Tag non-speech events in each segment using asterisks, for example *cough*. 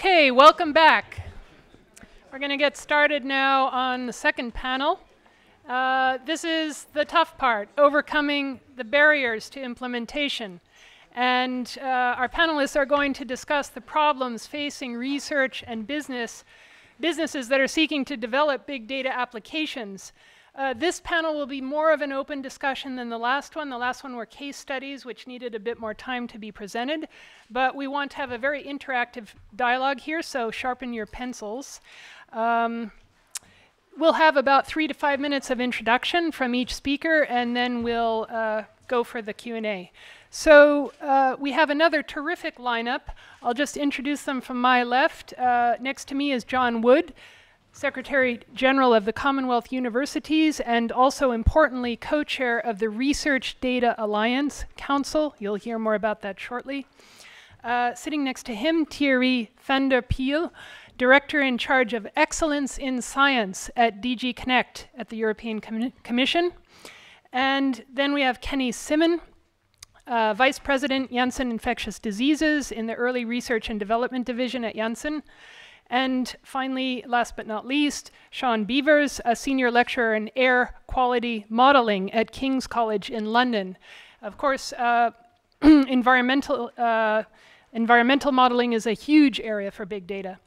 Okay, welcome back. We're going to get started now on the second panel. Uh, this is the tough part, overcoming the barriers to implementation. And uh, our panelists are going to discuss the problems facing research and business, businesses that are seeking to develop big data applications. Uh, this panel will be more of an open discussion than the last one. The last one were case studies, which needed a bit more time to be presented. But we want to have a very interactive dialogue here, so sharpen your pencils. Um, we'll have about three to five minutes of introduction from each speaker, and then we'll uh, go for the Q&A. So uh, we have another terrific lineup. I'll just introduce them from my left. Uh, next to me is John Wood. Secretary General of the Commonwealth Universities, and also importantly, co chair of the Research Data Alliance Council. You'll hear more about that shortly. Uh, sitting next to him, Thierry van der Director in charge of Excellence in Science at DG Connect at the European Com Commission. And then we have Kenny Simmen, uh, Vice President Janssen Infectious Diseases in the Early Research and Development Division at Janssen. And finally, last but not least, Sean Beevers, a senior lecturer in air quality modeling at King's College in London. Of course, uh, *clears throat* environmental, uh, environmental modeling is a huge area for big data.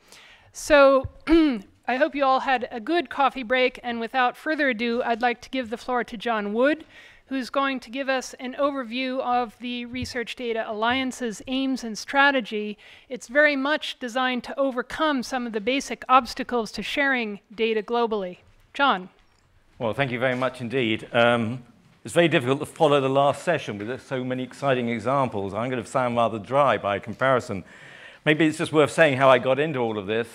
So *clears throat* I hope you all had a good coffee break, and without further ado, I'd like to give the floor to John Wood, who's going to give us an overview of the Research Data Alliance's aims and strategy. It's very much designed to overcome some of the basic obstacles to sharing data globally. John. Well, thank you very much indeed. Um, it's very difficult to follow the last session with so many exciting examples. I'm going to sound rather dry by comparison. Maybe it's just worth saying how I got into all of this.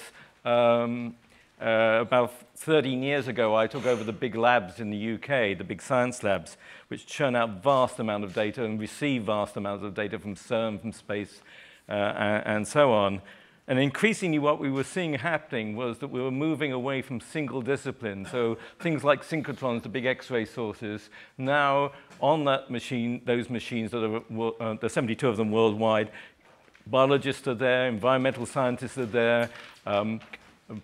Um, uh, about 13 years ago, I took over the big labs in the UK, the big science labs, which churn out vast amount of data and receive vast amounts of data from CERN, from space, uh, and, so on. And increasingly what we were seeing happening was that we were moving away from single disciplines. So things like synchrotrons, the big X-ray sources, now on that machine, those machines that are, uh, there's 72 of them worldwide, biologists are there, environmental scientists are there, um,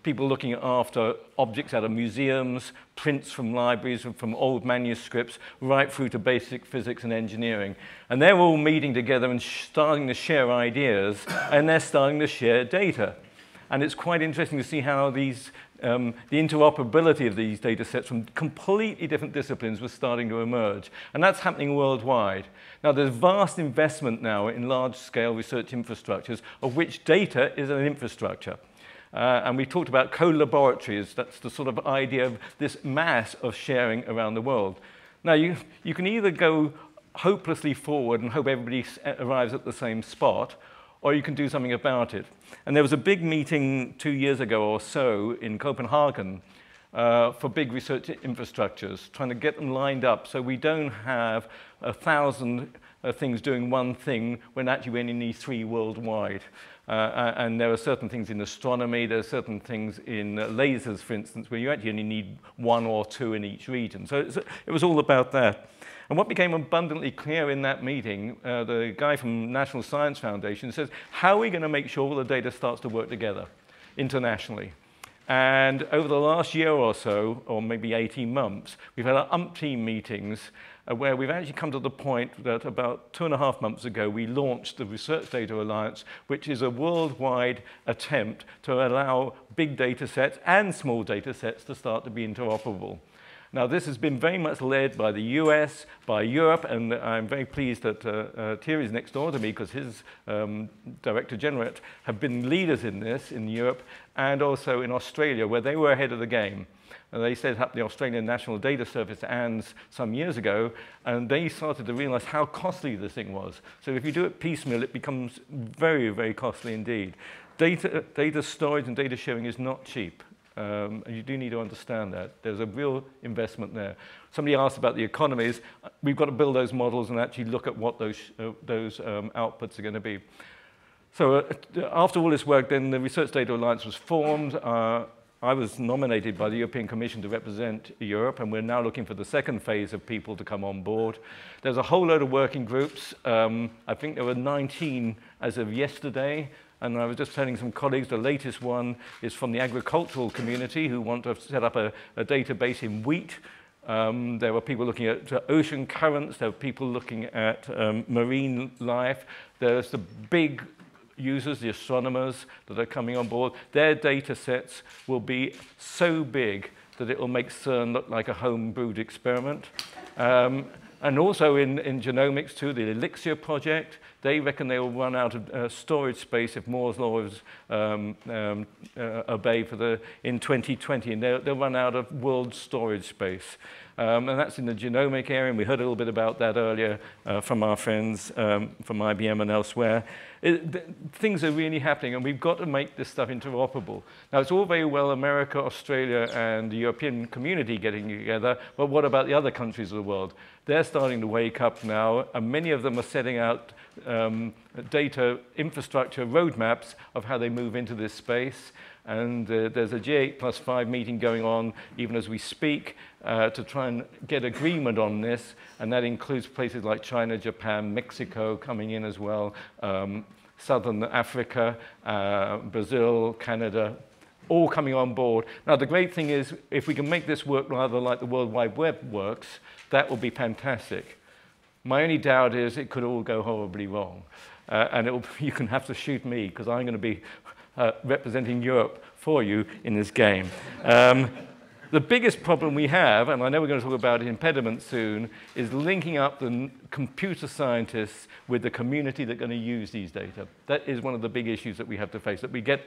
people looking after objects out of museums, prints from libraries, and from old manuscripts, right through to basic physics and engineering. And they're all meeting together and starting to share ideas, and they're starting to share data. And it's quite interesting to see how these, um, the interoperability of these data sets from completely different disciplines was starting to emerge. And that's happening worldwide. Now, there's vast investment now in large-scale research infrastructures, of which data is an infrastructure. Uh, and we talked about co-laboratories. That's the sort of idea of this mass of sharing around the world. Now, you, you can either go hopelessly forward and hope everybody arrives at the same spot, or you can do something about it. And there was a big meeting two years ago or so in Copenhagen uh, for big research infrastructures, trying to get them lined up so we don't have a thousand uh, things doing one thing when actually we only need three worldwide. Uh, and there are certain things in astronomy, there are certain things in lasers, for instance, where you actually only need one or two in each region. So it was all about that. And what became abundantly clear in that meeting, uh, the guy from National Science Foundation says, how are we going to make sure all the data starts to work together internationally? And over the last year or so, or maybe 18 months, we've had umpteen meetings where we've actually come to the point that about two and a half months ago, we launched the Research Data Alliance, which is a worldwide attempt to allow big data sets and small data sets to start to be interoperable. Now, this has been very much led by the US, by Europe, and I'm very pleased that uh, uh, Thierry's next door to me because his um, Director General have been leaders in this in Europe and also in Australia, where they were ahead of the game. And they set up the Australian National Data Service, ANDS, some years ago, and they started to realize how costly this thing was. So if you do it piecemeal, it becomes very, very costly indeed. Data, data storage and data sharing is not cheap. Um, and you do need to understand that. There's a real investment there. Somebody asked about the economies. We've got to build those models and actually look at what those, uh, those um, outputs are going to be. So uh, after all this work, then the Research Data Alliance was formed. Uh, I was nominated by the European Commission to represent Europe, and we're now looking for the second phase of people to come on board. There's a whole load of working groups. Um, I think there were 19 as of yesterday, And I was just telling some colleagues the latest one is from the agricultural community who want to set up a, a database in wheat. Um, there were people looking at ocean currents. There were people looking at um, marine life. There's the big users, the astronomers that are coming on board. Their data sets will be so big that it will make CERN look like a home-brewed experiment. Um, and also in, in genomics too, the Elixir project, they reckon they will run out of uh, storage space if Moore's law is um, um, uh, obeyed for the, in 2020, and they'll, they'll run out of world storage space. Um, and that's in the genomic area, and we heard a little bit about that earlier uh, from our friends um, from IBM and elsewhere. It, th things are really happening, and we've got to make this stuff interoperable. Now, it's all very well America, Australia, and the European community getting together, but what about the other countries of the world? They're starting to wake up now, and many of them are setting out um, data infrastructure roadmaps of how they move into this space. And uh, there's a G8 plus 5 meeting going on even as we speak uh, to try and get agreement on this. And that includes places like China, Japan, Mexico coming in as well, um, Southern Africa, uh, Brazil, Canada, all coming on board. Now, the great thing is, if we can make this work rather like the World Wide Web works, that will be fantastic. My only doubt is it could all go horribly wrong. Uh, and *laughs* you can have to shoot me because I'm going to be uh, representing Europe for you in this game. Um, the biggest problem we have, and I know we're going to talk about impediments soon, is linking up the computer scientists with the community that are going to use these data. That is one of the big issues that we have to face, that we get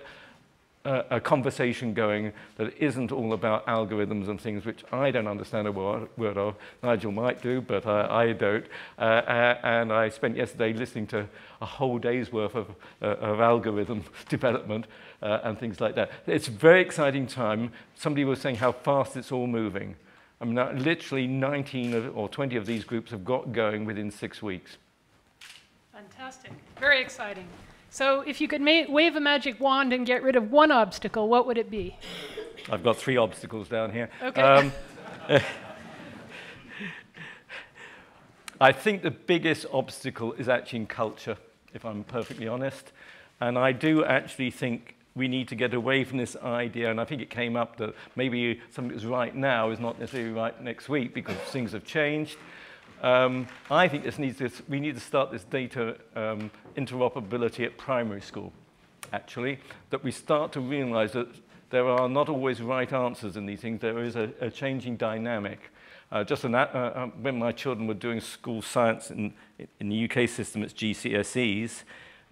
a, a conversation going that isn't all about algorithms and things which I don't understand a word, word of. Nigel might do, but uh, I don't. Uh, uh, and I spent yesterday listening to a whole day's worth of, uh, of algorithm *laughs* development uh, and things like that. It's a very exciting time. Somebody was saying how fast it's all moving. I mean, literally 19 or 20 of these groups have got going within six weeks. Fantastic. Very exciting. So if you could wave a magic wand and get rid of one obstacle, what would it be? I've got three obstacles down here. Okay. Um, *laughs* I think the biggest obstacle is actually in culture, if I'm perfectly honest. And I do actually think we need to get away from this idea, and I think it came up that maybe something that's right now is not necessarily right next week because things have changed. Um, I think this needs to, we need to start this data um, interoperability at primary school, actually, that we start to realize that there are not always right answers in these things. There is a, a changing dynamic. Uh, just uh, uh, when my children were doing school science in, in the UK system, it's GCSEs,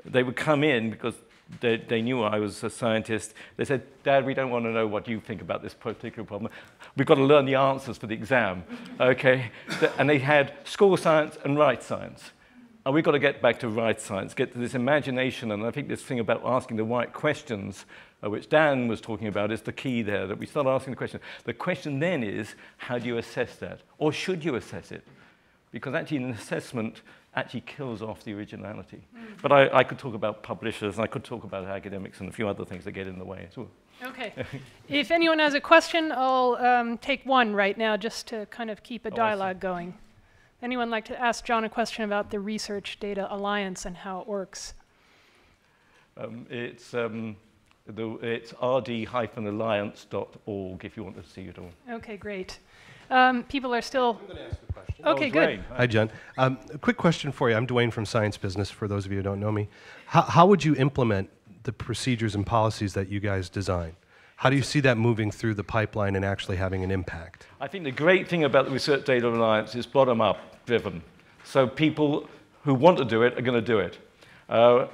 they would come in because they, they knew I was a scientist. They said, Dad, we don't want to know what you think about this particular problem. We've got to learn the answers for the exam. okay? and they had school science and right science. And we've got to get back to right science, get to this imagination. And I think this thing about asking the right questions, uh, which Dan was talking about, is the key there, that we start asking the question. The question then is, how do you assess that? Or should you assess it? Because actually, an assessment actually kills off the originality. Mm. But I, I, could talk about publishers, and I could talk about academics and a few other things that get in the way as well. Okay. *laughs* if anyone has a question, I'll um, take one right now just to kind of keep a oh, dialogue going. Anyone like to ask John a question about the Research Data Alliance and how it works? Um, it's, um, the, it's rd-alliance.org if you want to see it all. Okay, great. Um, people are still. I'm going to ask a question. Okay, oh, good. Hi, John. Um, a quick question for you. I'm Dwayne from Science Business, for those of you who don't know me. How, how would you implement the procedures and policies that you guys design? How do you see that moving through the pipeline and actually having an impact? I think the great thing about the Research Data Alliance is bottom up driven. So people who want to do it are going to do it. Uh,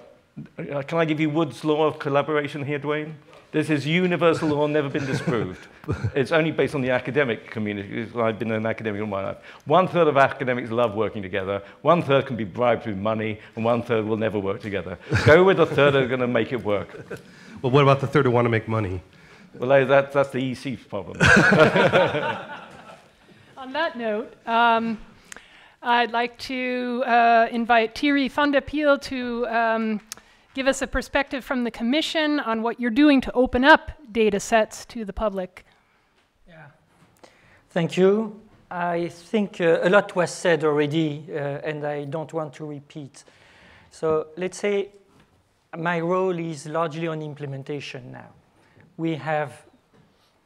can I give you Wood's law of collaboration here, Dwayne? This is universal law, never been disproved. *laughs* it's only based on the academic community. I've been an academic all my life. One third of academics love working together. One third can be bribed with money, and one third will never work together. Go with the third that are going to make it work. *laughs* Well, what about the third who want to make money? Well, that, that's the EC problem. *laughs* on that note, um, I'd like to uh, invite Thierry Van der Pyl to um, give us a perspective from the Commission on what you're doing to open up data sets to the public. Yeah. Thank you. I think uh, a lot was said already, uh, and I don't want to repeat. So let's say my role is largely on implementation now. We have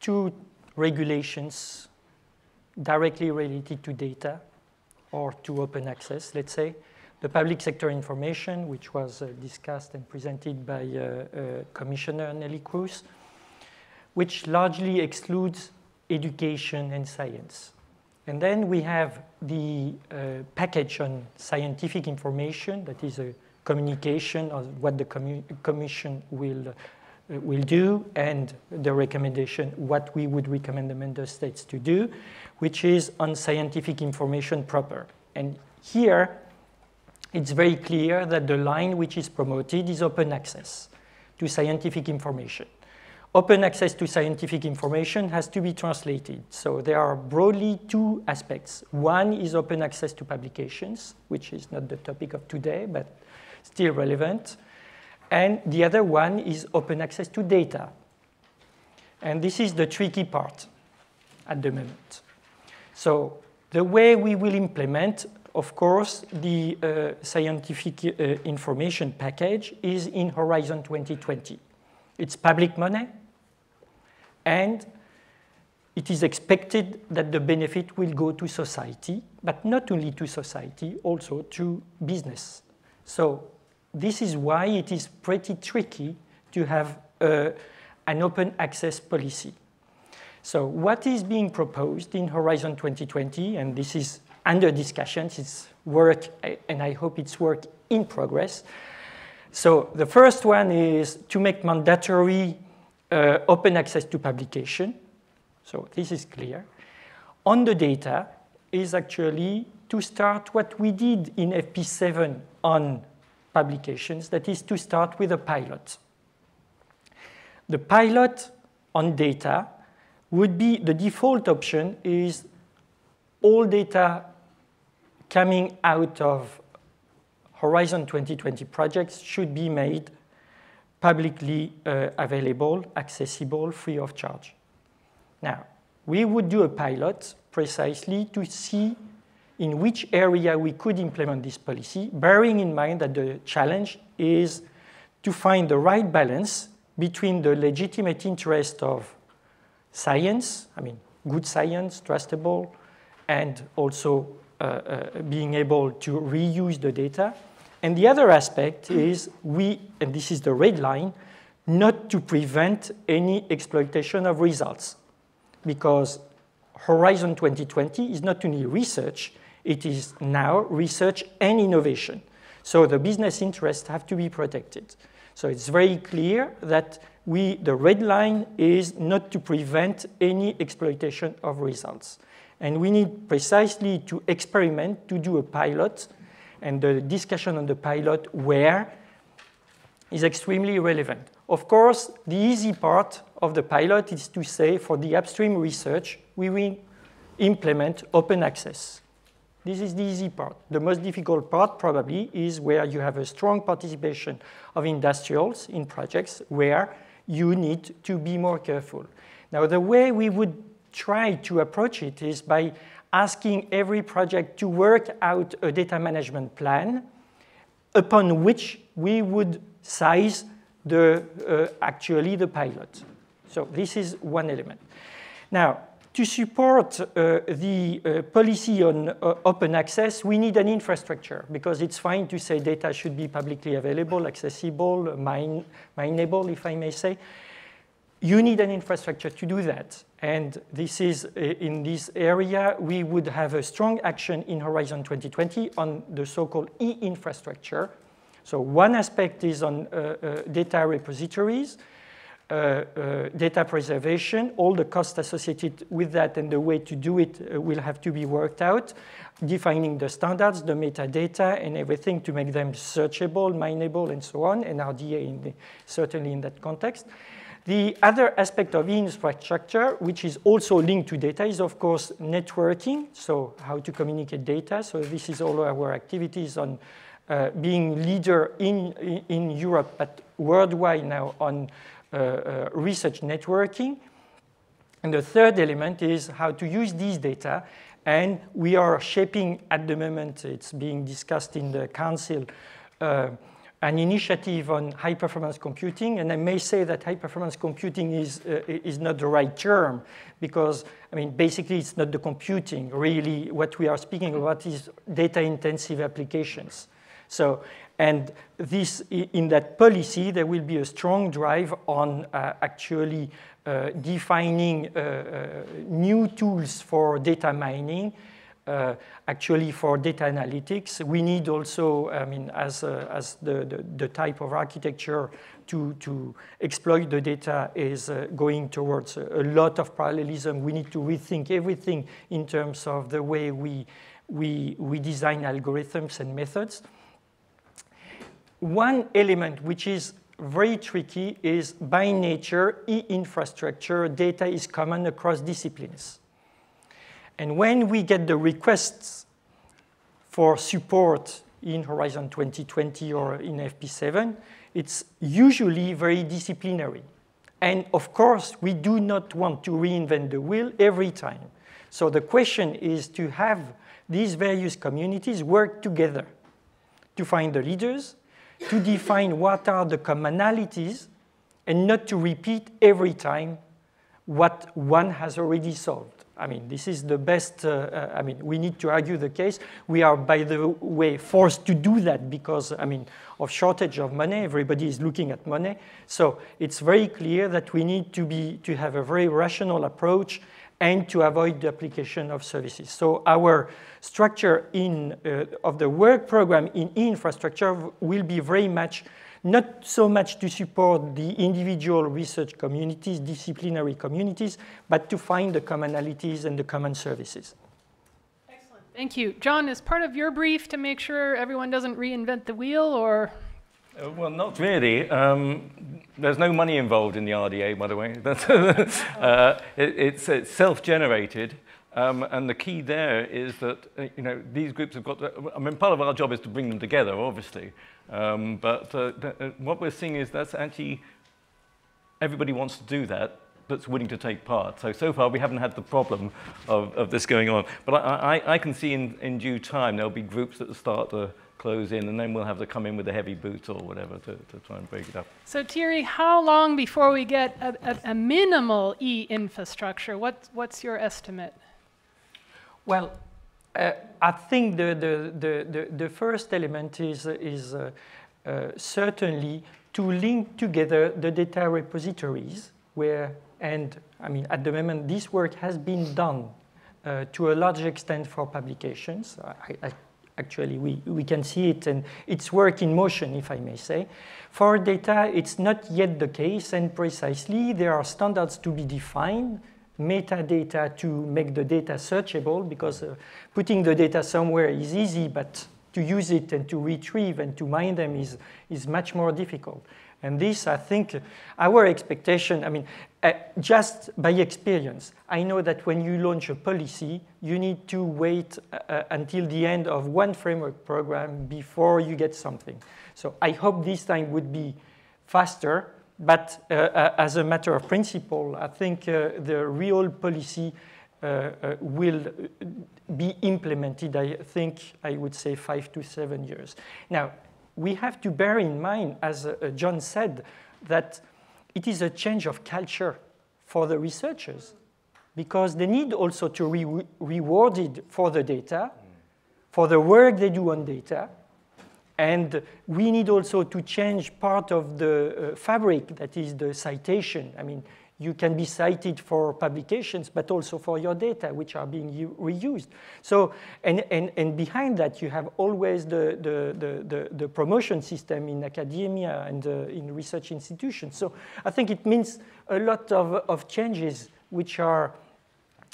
two regulations directly related to data or to open access, let's say. The public sector information, which was uh, discussed and presented by uh, uh, Commissioner Neelie Kroes, which largely excludes education and science. And then we have the package on scientific information, that is a communication of what the commu Commission will, will do, and the recommendation, what we would recommend the member states to do, which is on scientific information proper. And here, it's very clear that the line which is promoted is open access to scientific information. Open access to scientific information has to be translated. So there are broadly two aspects. One is open access to publications, which is not the topic of today, but still relevant. And the other one is open access to data. And this is the tricky part at the moment. So the way we will implement, of course, the uh, scientific uh, information package is in Horizon 2020. It's public money, and it is expected that the benefit will go to society, but not only to society, also to business. So this is why it is pretty tricky to have uh, an open access policy. So what is being proposed in Horizon 2020, and this is under discussion, it's work, and I hope it's work in progress. So the first one is to make mandatory uh, open access to publication. So this is clear. On the data is actually to start what we did in FP7 on publications, that is to start with a pilot. The pilot on data would be, the default option is all data coming out of Horizon 2020 projects should be made publicly uh, available, accessible, free of charge. Now, we would do a pilot precisely to see in which area we could implement this policy, bearing in mind that the challenge is to find the right balance between the legitimate interest of science, I mean, good science, trustable, and also Uh, uh, being able to reuse the data, and the other aspect is we, and this is the red line, not to prevent any exploitation of results. Because Horizon 2020 is not only research, it is now research and innovation. So the business interests have to be protected. So it's very clear that we, the red line is not to prevent any exploitation of results. And we need precisely to experiment, to do a pilot and the discussion on the pilot where is extremely relevant. Of course, the easy part of the pilot is to say for the upstream research, we will implement open access. This is the easy part. The most difficult part probably is where you have a strong participation of industrials in projects where you need to be more careful. Now, the way we would try to approach it is by asking every project to work out a data management plan upon which we would size the, uh, actually the pilot. So this is one element. Now, to support uh, the uh, policy on uh, open access, we need an infrastructure because it's fine to say data should be publicly available, accessible, mine, mineable, if I may say. You need an infrastructure to do that. And this is, uh, in this area, we would have a strong action in Horizon 2020 on the so-called e-infrastructure. So one aspect is on uh, uh, data repositories, uh, data preservation, all the costs associated with that and the way to do it will have to be worked out, defining the standards, the metadata, and everything to make them searchable, mineable, and so on, and RDA in the, certainly in that context. The other aspect of infrastructure, which is also linked to data, is of course networking, so how to communicate data. So this is all our activities on uh, being leader in, in Europe, but worldwide now on uh, uh, research networking. And the third element is how to use these data. And we are shaping at the moment, it's being discussed in the council, uh, an initiative on high performance computing, and I may say that high performance computing is, uh, is not the right term because, I mean, basically it's not the computing. Really, what we are speaking about is data intensive applications. So, and this, in that policy, there will be a strong drive on uh, actually uh, defining uh, uh new tools for data mining uh, actually for data analytics. We need also, I mean, as, uh, as the, the, the, type of architecture to, to exploit the data is uh, going towards a, a, lot of parallelism. We need to rethink everything in terms of the way we, we, we design algorithms and methods. One element which is very tricky is by nature, e-infrastructure data is common across disciplines. And when we get the requests for support in Horizon 2020 or in FP7, it's usually very disciplinary. And of course, we do not want to reinvent the wheel every time. So the question is to have these various communities work together to find the leaders, to define what are the commonalities, and not to repeat every time what one has already solved. I mean, this is the best, uh, uh, I mean, we need to argue the case. We are, by the way, forced to do that because, I mean, of shortage of money, everybody is looking at money. So it's very clear that we need to, be, to have a very rational approach and to avoid the application of services. So our structure in, uh, of the work program in infrastructure will be very much not so much to support the individual research communities, disciplinary communities, but to find the commonalities and the common services. Excellent, thank you. John, as part of your brief to make sure everyone doesn't reinvent the wheel or? Uh, well, not really. Um, there's no money involved in the RDA, by the way. *laughs* uh, it, it's, it's self-generated. Um, and the key there is that uh, you know these groups have got. To, I mean, part of our job is to bring them together, obviously. Um, but uh, what we're seeing is that's actually everybody wants to do that that's willing to take part. So, so far we haven't had the problem of, of this going on. But I, I, I can see in, in due time there'll be groups that start to close in and then we'll have to come in with a heavy boot or whatever to, to try and break it up. So Thierry, how long before we get a, a, a minimal E-infrastructure? What, what's your estimate? Well, uh, I think the, the, the, the, first element is, is uh, uh, certainly to link together the data repositories where, and I mean, at the moment, this work has been done uh, to a large extent for publications. I, I, actually, we, we can see it and it's work in motion, if I may say. For data, it's not yet the case, and precisely there are standards to be defined metadata to make the data searchable because uh, putting the data somewhere is easy, but to use it and to retrieve and to mine them is, is much more difficult. And this, I think, our expectation, I mean, uh, just by experience, I know that when you launch a policy, you need to wait uh, uh until the end of one framework program before you get something. So I hope this time would be faster, but uh, uh, as a matter of principle, I think uh, the real policy will be implemented, I think, I would say five to seven years. Now, we have to bear in mind, as John said, that it is a change of culture for the researchers because they need also to be re rewarded for the data, for the work they do on data, and we need also to change part of the uh, fabric that is the citation. I mean, you can be cited for publications, but also for your data, which are being reused. So, and, and, and behind that, you have always the, the, the, the, promotion system in academia and uh, in research institutions. So I think it means a lot of, of changes which are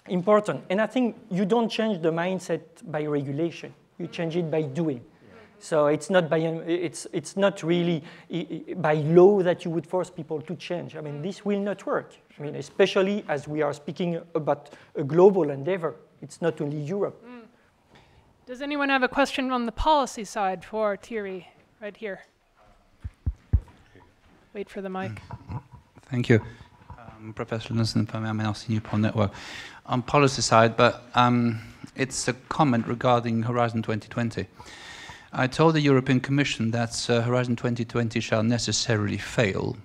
important. And I think you don't change the mindset by regulation. You change it by doing. So it's not, by, it's, it's not really by law that you would force people to change. I mean, this will not work. I mean, especially as we are speaking about a global endeavor. It's not only Europe. Mm. Does anyone have a question on the policy side for Thierry, right here? Wait for the mic. Thank you. Um, Professor Linson from MNLC Newport Network. On policy side, but um, it's a comment regarding Horizon 2020. I told the European Commission that uh, Horizon 2020 shall necessarily fail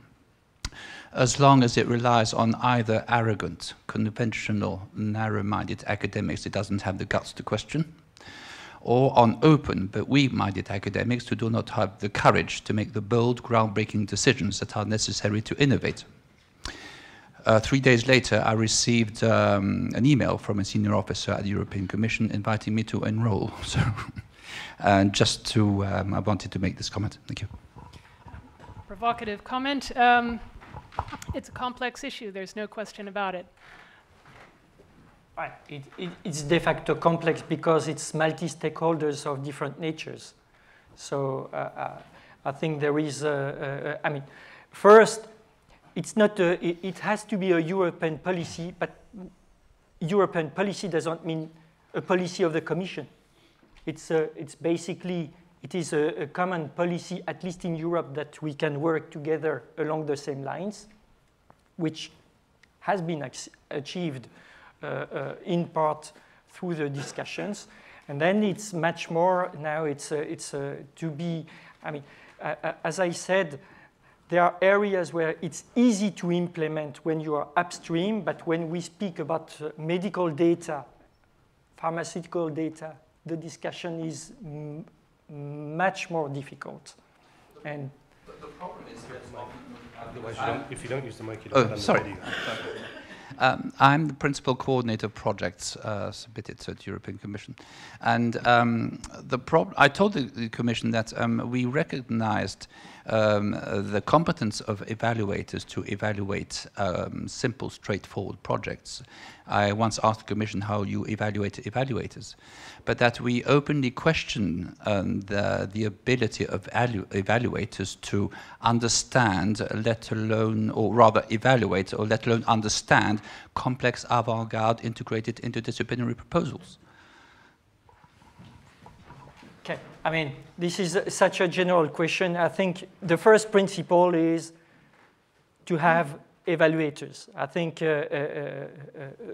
as long as it relies on either arrogant, conventional, narrow-minded academics it doesn't have the guts to question, or on open but weak-minded academics who do not have the courage to make the bold, groundbreaking decisions that are necessary to innovate. Uh, three days later, I received um, an email from a senior officer at the European Commission inviting me to enroll. *laughs* So, and just to, um, I wanted to make this comment. Thank you. Provocative comment. Um, it's a complex issue, there's no question about it. Right. It, it, it's de facto complex because it's multi-stakeholders of different natures. So uh, uh, I think there is, a, a, I mean, first, it's not a, it, it, has to be a European policy, but European policy doesn't mean a policy of the Commission. It's, it's basically, it is a, a common policy, at least in Europe, that we can work together along the same lines, which has been achieved uh, uh, in part through the discussions. And then it's much more, now it's, uh, it's to be, I mean, as I said, there are areas where it's easy to implement when you are upstream, but when we speak about uh, medical data, pharmaceutical data, the discussion is much more difficult. And the problem is that if you don't use the mic, you don't oh, sorry. *laughs* Um, I'm the principal coordinator of projects uh, submitted to the European Commission. And um, the I told the, the Commission that um, we recognized um, the competence of evaluators to evaluate um, simple, straightforward projects. I once asked the Commission how you evaluate evaluators, but that we openly question um, the, the ability of evaluators to understand, let alone, or rather evaluate, or let alone understand complex avant-garde integrated interdisciplinary proposals. Okay, I mean, this is such a general question. I think the first principle is to have evaluators. I think uh, uh, uh,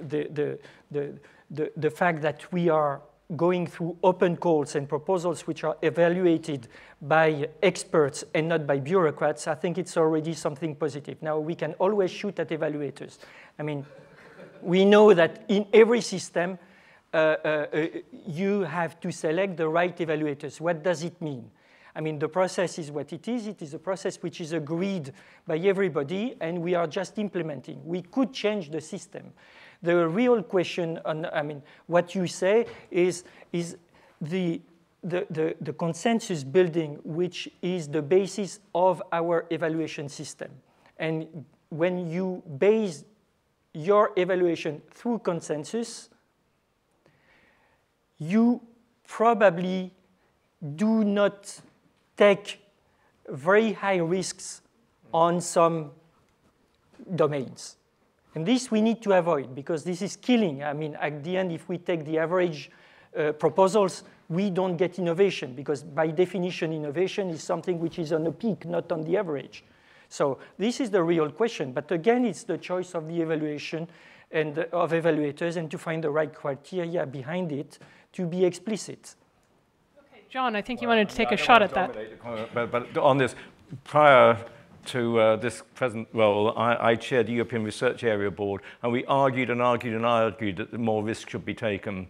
the, the, the, the, the fact that we are going through open calls and proposals which are evaluated by experts and not by bureaucrats, I think it's already something positive. Now, we can always shoot at evaluators. I mean, we know that in every system, uh, uh, uh, Uh, uh, uh, you have to select the right evaluators. What does it mean? I mean, the process is what it is. It is a process which is agreed by everybody, and we are just implementing. We could change the system. The real question, on, I mean, what you say is, is the, the, the, the consensus building, which is the basis of our evaluation system. And when you base your evaluation through consensus, you probably do not take very high risks on some domains. And this we need to avoid because this is killing. I mean, at the end, if we take the average uh, proposals, we don't get innovation because by definition, innovation is something which is on the peak, not on the average. So this is the real question. But again, it's the choice of the evaluation and of evaluators and to find the right criteria behind it to be explicit. Okay, John, I think you wanted to take a shot at that. But, but, on this, prior to uh, this present role, I, I, chaired the European Research Area Board, and we argued and argued and argued that more risk should be taken.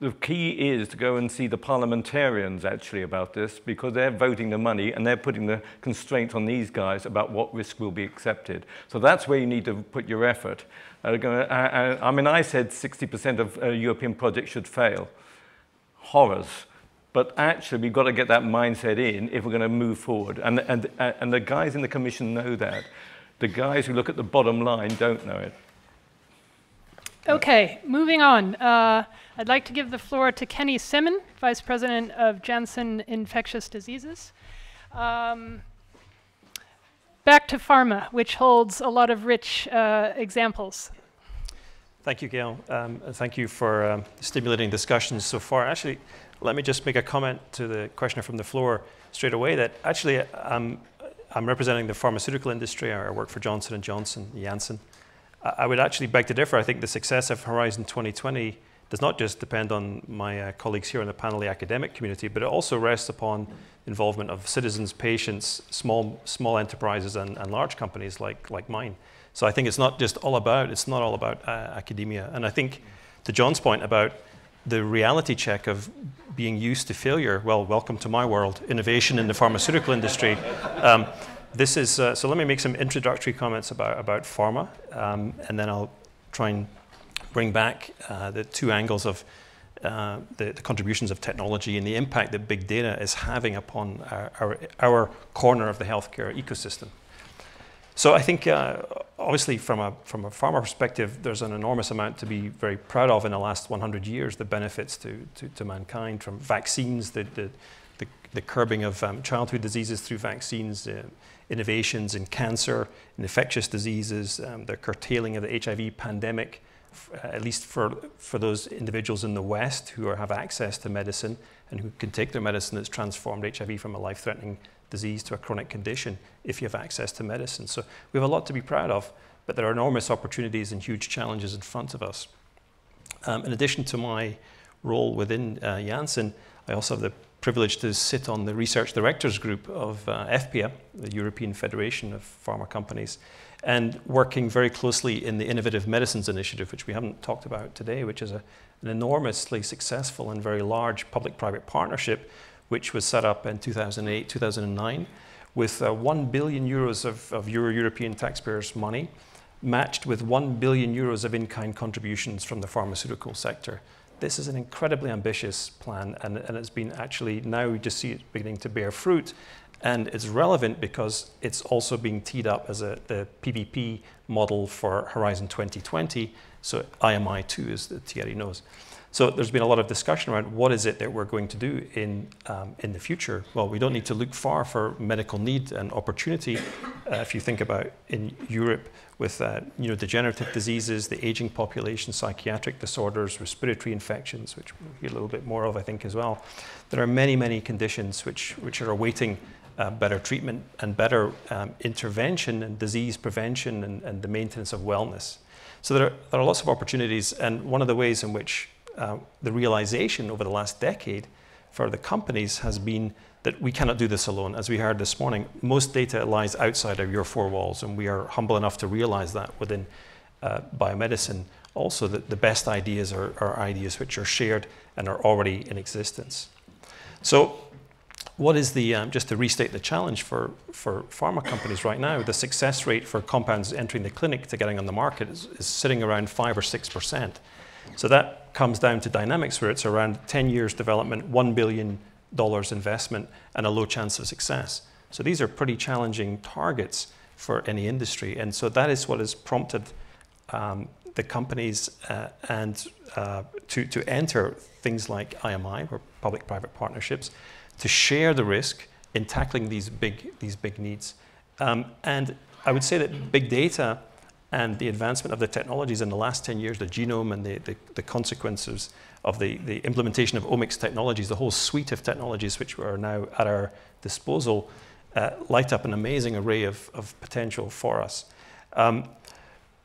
The key is to go and see the parliamentarians actually about this because they're voting the money and they're putting the constraint on these guys about what risk will be accepted. So that's where you need to put your effort. Uh, uh, I mean, I said 60% of uh, European projects should fail horrors. But actually, we've got to get that mindset in if we're going to move forward. And, and, and the guys in the commission know that. The guys who look at the bottom line don't know it. Okay, moving on. Uh, I'd like to give the floor to Kenny Simmen, Vice President of Janssen Infectious Diseases. Um, back to pharma, which holds a lot of rich uh, examples. Thank you, Gail. Um, thank you for um, stimulating discussions so far. Actually, let me just make a comment to the questioner from the floor straight away that actually um, I'm representing the pharmaceutical industry. I work for Johnson & Johnson, Janssen. I would actually beg to differ. I think the success of Horizon 2020 does not just depend on my uh, colleagues here in the panel, the academic community, but it also rests upon involvement of citizens, patients, small, small enterprises, and, and large companies like, like mine. So I think it's not just all about, it's not all about uh, academia. And I think to John's point about the reality check of being used to failure, well, welcome to my world, innovation in the pharmaceutical industry. Um, this is, uh, so let me make some introductory comments about, about pharma, um, and then I'll try and bring back uh, the two angles of uh, the, the, contributions of technology and the impact that big data is having upon our, our, our corner of the healthcare ecosystem. So I think, uh, obviously, from a, from a pharma perspective, there's an enormous amount to be very proud of in the last 100 years, the benefits to, to, to mankind from vaccines, the, the, the, the curbing of um, childhood diseases through vaccines, uh, innovations in cancer, in infectious diseases, um, the curtailing of the HIV pandemic, uh, at least for, for those individuals in the West who are, have access to medicine and who can take their medicine that's transformed HIV from a life threatening disease to a chronic condition if you have access to medicine. So we have a lot to be proud of, but there are enormous opportunities and huge challenges in front of us. Um, in addition to my role within uh, Janssen, I also have the privilege to sit on the research directors group of uh, EFPIA, the European Federation of Pharma Companies, and working very closely in the Innovative Medicines Initiative, which we haven't talked about today, which is a, an enormously successful and very large public private partnership, which was set up in 2008, 2009, with uh, 1 billion euros of, of Euro European taxpayers' money, matched with 1 billion euros of in kind contributions from the pharmaceutical sector this is an incredibly ambitious plan, and, and it's been actually now we just see it beginning to bear fruit. And it's relevant because it's also being teed up as a, the PPP model for Horizon 2020. So IMI 2, as Thierry knows. So there's been a lot of discussion around what is it that we're going to do in, um, in the future. Well, we don't need to look far for medical need and opportunity. Uh, if you think about in Europe with uh, you know, degenerative diseases, the aging population, psychiatric disorders, respiratory infections, which we'll hear a little bit more of, I think, as well. There are many, many conditions which, which are awaiting uh, better treatment and better um, intervention and disease prevention and, and, the maintenance of wellness. So there are, there are lots of opportunities, and one of the ways in which uh, the realization over the last decade for the companies has been that we cannot do this alone. As we heard this morning, most data lies outside of your four walls, and we are humble enough to realize that within uh, biomedicine. Also, that the best ideas are, are ideas which are shared and are already in existence. So, what is the, um, just to restate the challenge for, for pharma companies right now, the success rate for compounds entering the clinic to getting on the market is, is sitting around 5 or 6%. So that comes down to dynamics where it's around 10 years development, $1 billion investment, and a low chance of success. So these are pretty challenging targets for any industry. And so that is what has prompted um, the companies uh, and uh, to, to enter things like IMI, or public-private partnerships, to share the risk in tackling these big, these big needs. Um, and I would say that big data and the advancement of the technologies in the last 10 years, the genome and the, the, the consequences of the, the implementation of omics technologies, the whole suite of technologies which are now at our disposal, uh, light up an amazing array of, of potential for us. Um,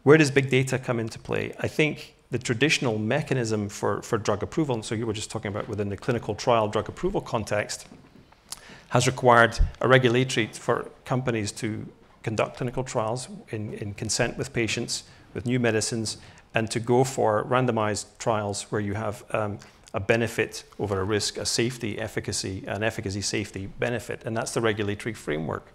where does big data come into play? I think the traditional mechanism for, for drug approval, and so you were just talking about within the clinical trial drug approval context, has required a regulatory for companies to conduct clinical trials in, in consent with patients with new medicines and to go for randomized trials where you have um, a benefit over a risk, a safety, efficacy, an efficacy, safety benefit, and that's the regulatory framework.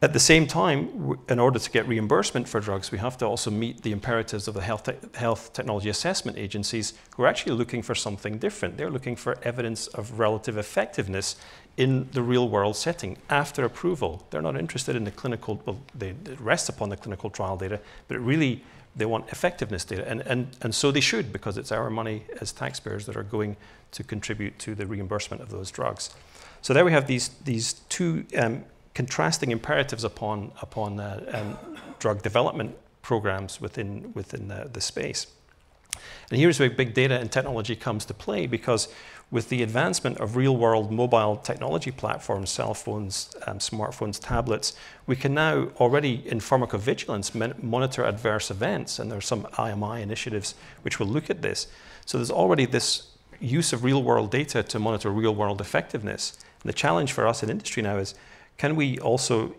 At the same time, in order to get reimbursement for drugs, we have to also meet the imperatives of the health, te health technology assessment agencies who are actually looking for something different. They're looking for evidence of relative effectiveness in the real world setting after approval. They're not interested in the clinical, well, they rest upon the clinical trial data, but it really they want effectiveness data. And, and, and so they should, because it's our money as taxpayers that are going to contribute to the reimbursement of those drugs. So there we have these, these two um, contrasting imperatives upon, upon uh, um, drug development programs within, within the, the space. And here's where big data and technology comes to play because with the advancement of real world mobile technology platforms, cell phones, um, smartphones, tablets, we can now already in pharmacovigilance monitor adverse events. And there are some IMI initiatives which will look at this. So there's already this use of real world data to monitor real world effectiveness. And the challenge for us in industry now is can we also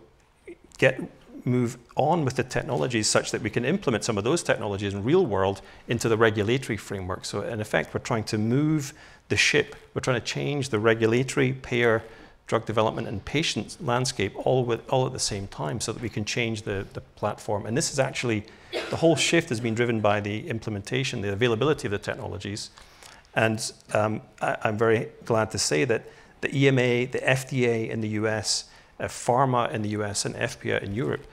get move on with the technologies such that we can implement some of those technologies in real world into the regulatory framework. So in effect, we're trying to move the ship. We're trying to change the regulatory, payer, drug development, and patient landscape all, with, all at the same time so that we can change the, the platform. And this is actually, the whole shift has been driven by the implementation, the availability of the technologies. And um, I, am very glad to say that the EMA, the FDA in the US, uh, pharma in the US, and EFPIA in Europe,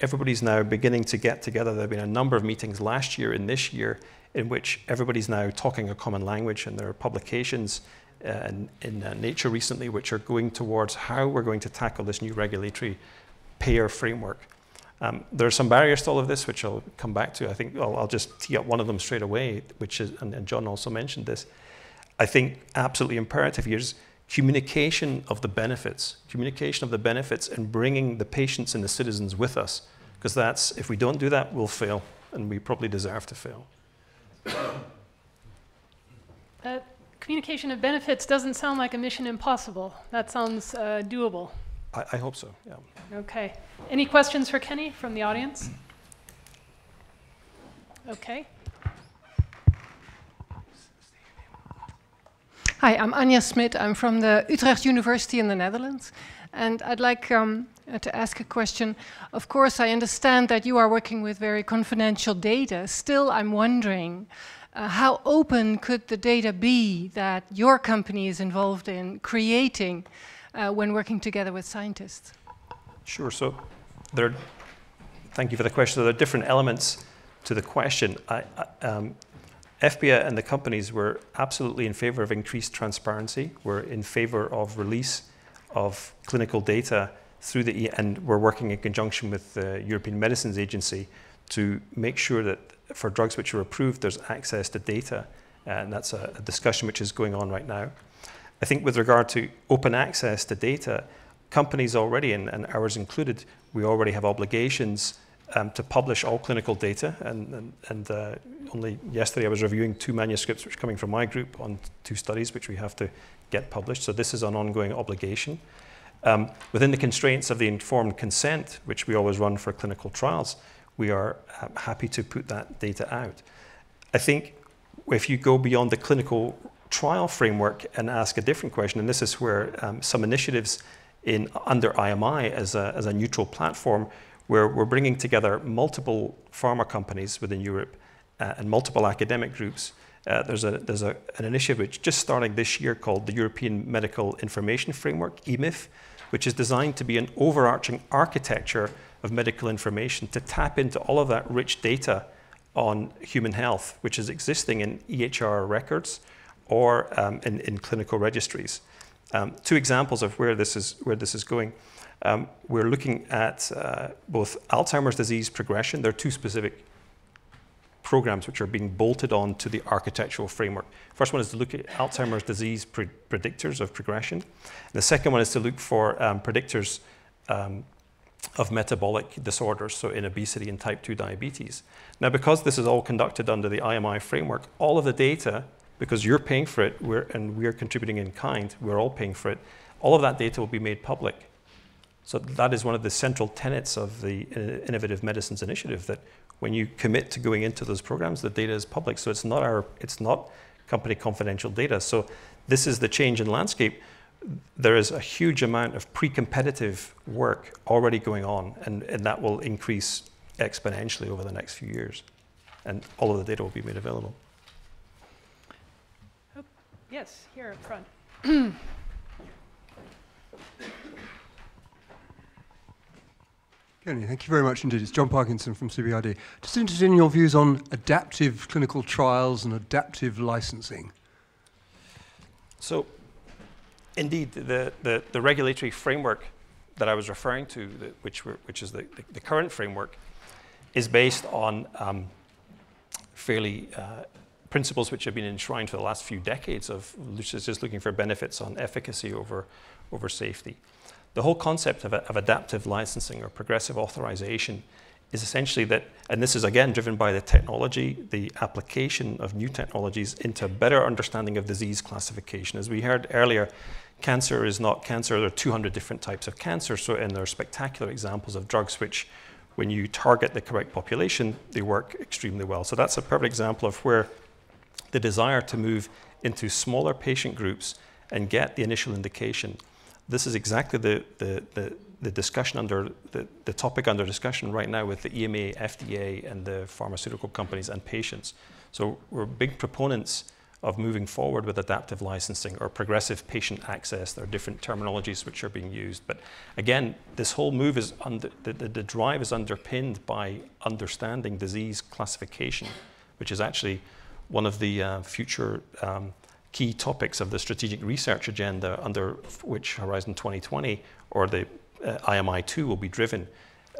everybody's now beginning to get together. There have been a number of meetings last year and this year in which everybody's now talking a common language, and there are publications uh, in, in uh, Nature recently which are going towards how we're going to tackle this new regulatory payer framework. Um, there are some barriers to all of this, which I'll come back to. I think I'll, I'll just tee up one of them straight away, which is, and, and John also mentioned this. I think absolutely imperative here is communication of the benefits, communication of the benefits and bringing the patients and the citizens with us. Because that's, if we don't do that, we'll fail, and we probably deserve to fail. That communication of benefits doesn't sound like a mission impossible. That sounds uh, doable. I, I, hope so, yeah. Okay. Any questions for Kenny from the audience? Okay. Hi, I'm Anja Smit. I'm from the Utrecht University in the Netherlands. And I'd like um, to ask a question. Of course, I understand that you are working with very confidential data. Still, I'm wondering uh, how open could the data be that your company is involved in creating uh, when working together with scientists? Sure. So, there. Thank you for the question. There are different elements to the question. I, um, EFPIA and the companies were absolutely in favor of increased transparency. We're in favor of release of clinical data through the, and we're working in conjunction with the European Medicines Agency to make sure that for drugs which are approved, there's access to data. And that's a, a discussion which is going on right now. I think with regard to open access to data, companies already, and, and ours included, we already have obligations um, to publish all clinical data. And, and, and uh, only yesterday I was reviewing two manuscripts which are coming from my group on two studies which we have to get published. So this is an ongoing obligation. Um, within the constraints of the informed consent, which we always run for clinical trials, we are uh, happy to put that data out. I think if you go beyond the clinical trial framework and ask a different question, and this is where um, some initiatives in under IMI as a, as a neutral platform where we're bringing together multiple pharma companies within Europe uh, and multiple academic groups. Uh, there's a, there's a, an initiative which just starting this year called the European Medical Information Framework, EMIF, which is designed to be an overarching architecture of medical information to tap into all of that rich data on human health, which is existing in EHR records or um, in, in, clinical registries. Um, two examples of where this is, where this is going. Um, we're looking at uh, both Alzheimer's disease progression. There are two specific programs which are being bolted on to the architectural framework. First one is to look at Alzheimer's disease pre predictors of progression. And the second one is to look for um, predictors um, of metabolic disorders, so in obesity and type 2 diabetes. Now, because this is all conducted under the IMI framework, all of the data, because you're paying for it we're, and we're contributing in kind, we're all paying for it, all of that data will be made public. So that is one of the central tenets of the uh, Innovative Medicines Initiative that when you commit to going into those programs, the data is public. So it's not our, it's not company confidential data. So this is the change in landscape. There is a huge amount of pre-competitive work already going on, and, and that will increase exponentially over the next few years. And all of the data will be made available. Yes, here up front. *clears throat* Kenny, thank you very much indeed. It's John Parkinson from CPRD. Just interested in your views on adaptive clinical trials and adaptive licensing. So, indeed, the, the, the regulatory framework that I was referring to, which, which is the, the, the, current framework, is based on um, fairly uh, principles which have been enshrined for the last few decades of just looking for benefits on efficacy over, over safety. The whole concept of, of adaptive licensing or progressive authorization is essentially that, and this is again driven by the technology, the application of new technologies into a better understanding of disease classification. As we heard earlier, cancer is not cancer. There are 200 different types of cancer, so and there are spectacular examples of drugs which, when you target the correct population, they work extremely well. So that's a perfect example of where the desire to move into smaller patient groups and get the initial indication. This is exactly the, the, the the discussion under the, the topic under discussion right now with the EMA, FDA, and the pharmaceutical companies and patients. So we're big proponents of moving forward with adaptive licensing or progressive patient access. There are different terminologies which are being used. But again, this whole move is under, the, the, the drive is underpinned by understanding disease classification, which is actually one of the uh, future um, key topics of the strategic research agenda under which Horizon 2020 or the uh, IMI2 will be driven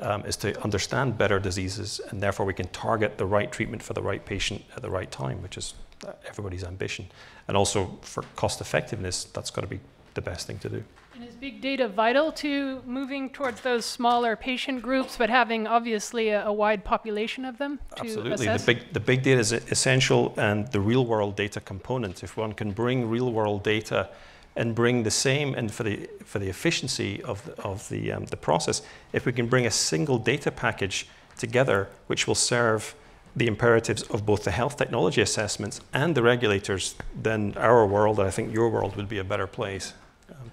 um, is to understand better diseases and therefore we can target the right treatment for the right patient at the right time, which is uh, everybody's ambition. And also for cost effectiveness, that's got to be the best thing to do. And is big data vital to moving towards those smaller patient groups, but having obviously a, a wide population of them? Absolutely. The big, the big data is essential and the real world data component. If one can bring real world data and bring the same, and for the, for the efficiency of the, of the, um, the process, if we can bring a single data package together, which will serve the imperatives of both the health technology assessments and the regulators, then our world, and I think your world, would be a better place.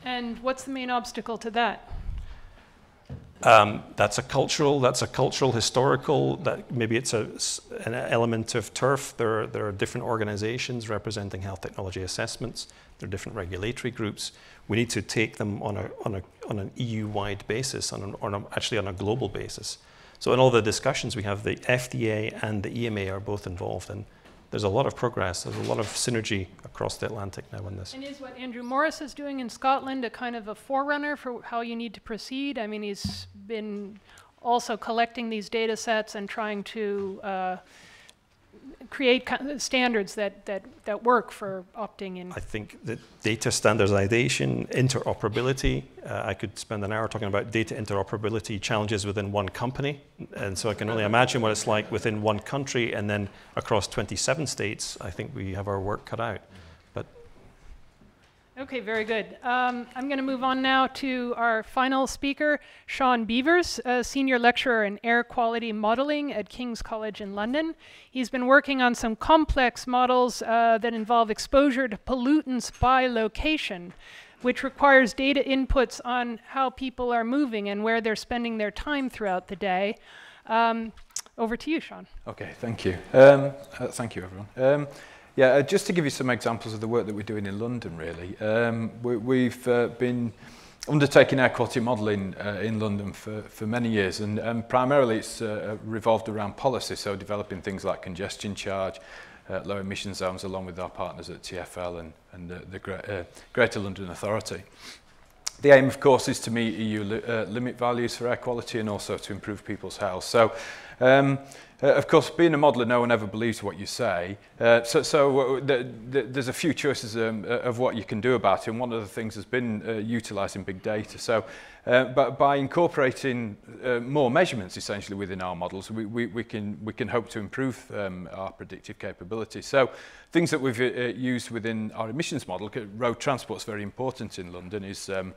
And what's the main obstacle to that? Um, that's a cultural, that's a cultural, historical, that maybe it's a, an element of turf. There are, there are different organizations representing health technology assessments. There are different regulatory groups. We need to take them on, a, on, a, on an EU-wide basis, on, an, on a, actually on a global basis. So in all the discussions we have, the FDA and the EMA are both involved, and there's a lot of progress. There's a lot of synergy across the Atlantic now in this. And is what Andrew Morris is doing in Scotland a kind of a forerunner for how you need to proceed? I mean, he's been also collecting these data sets and trying to uh, create standards that, that, that work for opting in? I think that data standardization, interoperability, uh, I could spend an hour talking about data interoperability challenges within one company. And so I can only imagine what it's like within one country and then across 27 states. I think we have our work cut out. Okay, very good. Um, I'm going to move on now to our final speaker, Sean Beevers, a senior lecturer in air quality modeling at King's College in London. He's been working on some complex models uh, that involve exposure to pollutants by location, which requires data inputs on how people are moving and where they're spending their time throughout the day. Um, over to you, Sean. Okay, thank you. Um, uh, thank you, everyone. Um, yeah, uh, just to give you some examples of the work that we're doing in London, really. Um, we, have uh, been undertaking air quality modelling uh, in London for, for many years, and, and primarily it's uh, revolved around policy, so developing things like congestion charge, uh, low emission zones, along with our partners at TfL and, and uh, the uh, Greater London Authority. The aim, of course, is to meet EU li uh, limit values for air quality and also to improve people's health. So um, uh, of course, being a modeler, no one ever believes what you say. Uh, so so uh, the, the, there's a few choices um, uh, of what you can do about it, and one of the things has been uh, utilising big data. So uh, but by incorporating more measurements, essentially, within our models, we, we, we, can, we can hope to improve um, our predictive capability. So things that we've used within our emissions model, road transport is very important in London, is um,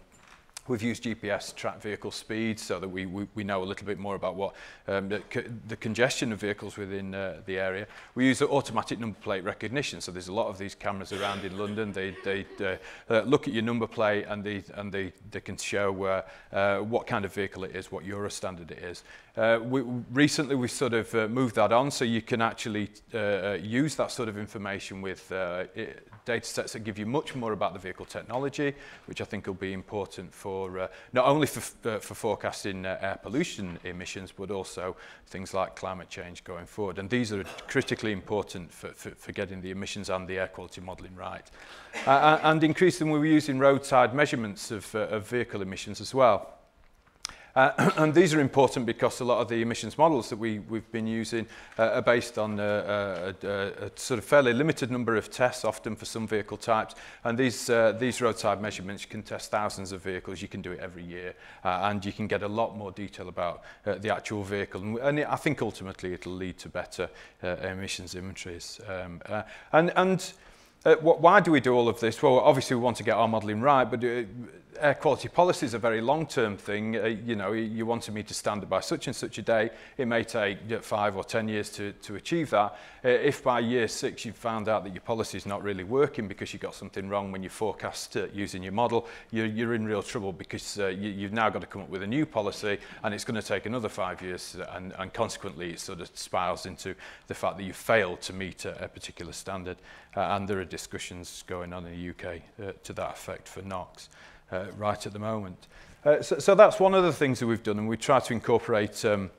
We've used GPS to track vehicle speed so that we, we, we know a little bit more about what um, the, the congestion of vehicles within uh, the area. We use automatic number plate recognition. So there's a lot of these cameras around in London. They, they uh, uh, look at your number plate and they, and they, they can show uh, uh, what kind of vehicle it is, what Euro standard it is. Uh, we, recently, we sort of uh, moved that on so you can actually uh, uh, use that sort of information with uh, it, data sets that give you much more about the vehicle technology, which I think will be important for uh, not only for, uh, for forecasting uh, air pollution emissions, but also things like climate change going forward. And these are critically important for, for, for getting the emissions and the air quality modelling right. Uh, uh and increasingly we're using roadside measurements of, uh, of vehicle emissions as well. Uh, *clears throat* and these are important because a lot of the emissions models that we, we've been using uh, are based on a, a, a, a sort of fairly limited number of tests, often for some vehicle types. And these, uh, these roadside measurements, you can test thousands of vehicles, you can do it every year, uh, and you can get a lot more detail about uh, the actual vehicle. And, and it, I think ultimately it'll lead to better uh, emissions inventories. Um, uh, and and uh, wh why do we do all of this? Well, obviously we want to get our modelling right, but uh, air quality policy is a very long-term thing. Uh, you know, you wanted me to standard by such and such a day. It may take five or 10 years to, to achieve that. Uh, if by year six you've found out that your policy is not really working because you got something wrong when you forecast uh, using your model, you're, you're in real trouble because uh, you, you've now got to come up with a new policy and it's going to take another five years uh, and, and consequently it sort of spirals into the fact that you failed to meet a, a particular standard. Uh, and there are discussions going on in the UK uh, to that effect for NOx uh, right at the moment. Uh, so, so that's one of the things that we've done, and we try to incorporate um,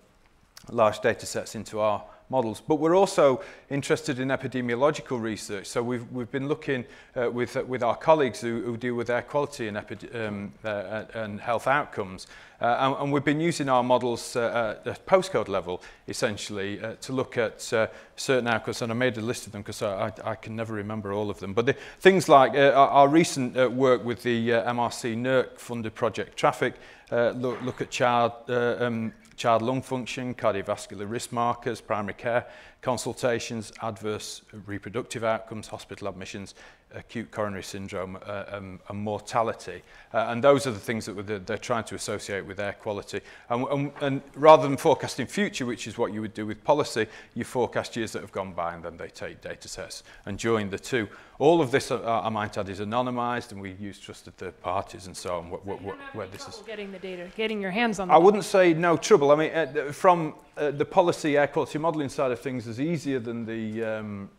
large data sets into our models. But we're also interested in epidemiological research. So we've, we've been looking uh, with, uh, with our colleagues who, who deal with air quality and, um, uh, and health outcomes. Uh, and, and we've been using our models uh, at postcode level, essentially, uh, to look at uh, certain outcomes. And I made a list of them because I, I, I can never remember all of them. But the, things like uh, our, our recent uh, work with the uh, MRC NERC funded project Traffic, uh, look, look at child uh, um, child lung function, cardiovascular risk markers, primary care consultations, adverse reproductive outcomes, hospital admissions, acute coronary syndrome uh, um, and mortality. Uh, and those are the things that they're, they're trying to associate with air quality. And, and, and rather than forecasting future, which is what you would do with policy, you forecast years that have gone by and then they take data sets and join the two. All of this, uh, I might add, is anonymized and we use trusted third parties and so on. What, what, what, where this is. Getting the data, getting your hands on. The I wouldn't say no trouble. I mean, uh, from uh, the policy air quality modelling side of things is easier than the um,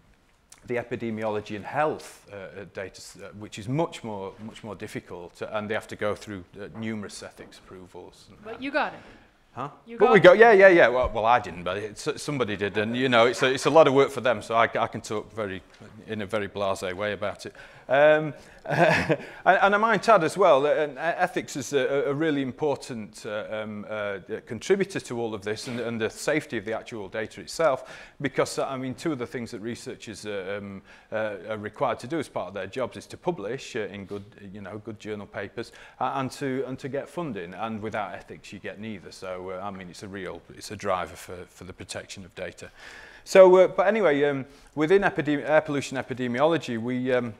the epidemiology and health uh, uh data, uh, which is much more much more difficult, uh, and they have to go through uh, numerous ethics approvals. But you got it. Huh? You but got we it. go, yeah, yeah, yeah. Well, well I didn't, but somebody did, and you know, it's a, it's a lot of work for them. So I, I can talk very in a very blasé way about it. Um, *laughs* and, and I might add as well, that uh, ethics is a, a really important uh, um, uh, contributor to all of this and, and the safety of the actual data itself, because uh, I mean, two of the things that researchers uh, um, uh, are required to do as part of their jobs is to publish uh, in good, you know, good journal papers uh, and to and to get funding. And without ethics, you get neither. So uh, I mean, it's a real, it's a driver for for the protection of data. So, uh, but anyway, um, within epidemi air pollution epidemiology, we um,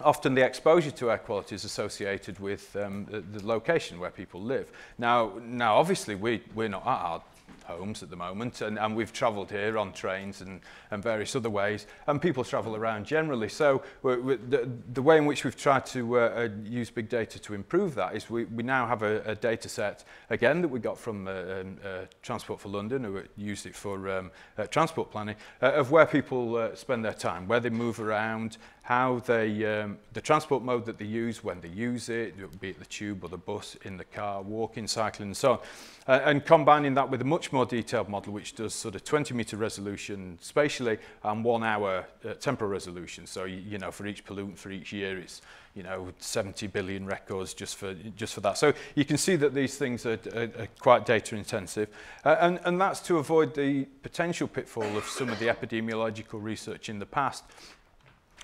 often the exposure to air quality is associated with um, the, the location where people live. Now, now obviously, we, we're not at our homes at the moment and, and we've travelled here on trains and, and various other ways and people travel around generally so we're, we're, the, the way in which we've tried to uh, uh, use big data to improve that is we, we now have a, a data set again that we got from uh, um, uh, Transport for London who used it for um, uh, transport planning uh, of where people uh, spend their time where they move around how they, um, the transport mode that they use, when they use it, be it the tube or the bus, in the car, walking, cycling and so on. Uh, and combining that with a much more detailed model which does sort of 20 meter resolution spatially and one hour uh, temporal resolution. So, you, know, for each pollutant for each year it's, you know, 70 billion records just for, just for that. So you can see that these things are, are, are quite data intensive. Uh, and, and that's to avoid the potential pitfall of some of the epidemiological research in the past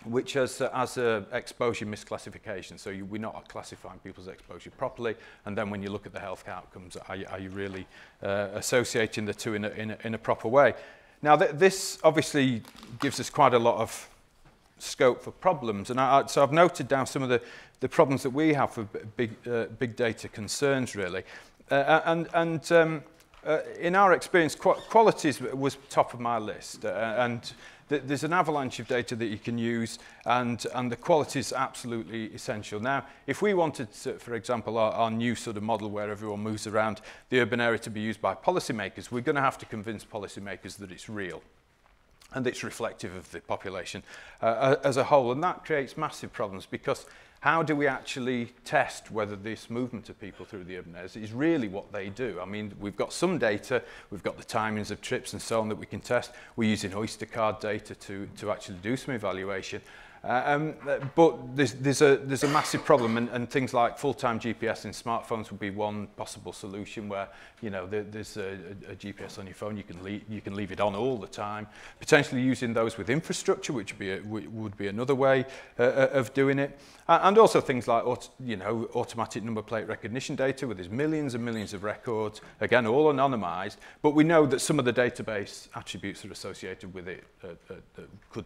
which has, uh, has a exposure misclassification. So you, we're not classifying people's exposure properly. And then when you look at the health outcomes, are are you really uh, associating the two in a, in a, in a proper way? Now, th this obviously gives us quite a lot of scope for problems. And I, I, so I've noted down some of the, the problems that we have for big, uh, big data concerns, really. Uh, and and um, uh, in our experience, qu quality was top of my list. Uh, and th there's an avalanche of data that you can use and, and the quality is absolutely essential. Now, if we wanted, to, for example, our, our new sort of model where everyone moves around the urban area to be used by policymakers, we're going to have to convince policymakers that it's real and it's reflective of the population uh, as a whole. And that creates massive problems because how do we actually test whether this movement of people through the urban areas is really what they do? I mean, we've got some data, we've got the timings of trips and so on that we can test. We're using Oyster card data to, to actually do some evaluation. Uh, um, but there's, there's, a, there's a massive problem, and, and things like full-time GPS in smartphones would be one possible solution where you know there, there's a, a, GPS on your phone, you can, leave, you can leave it on all the time. Potentially using those with infrastructure, which would be, a, would be another way uh, uh of doing it. And also things like you know automatic number plate recognition data, where there's millions and millions of records, again all anonymized, but we know that some of the database attributes that are associated with it uh, uh, uh could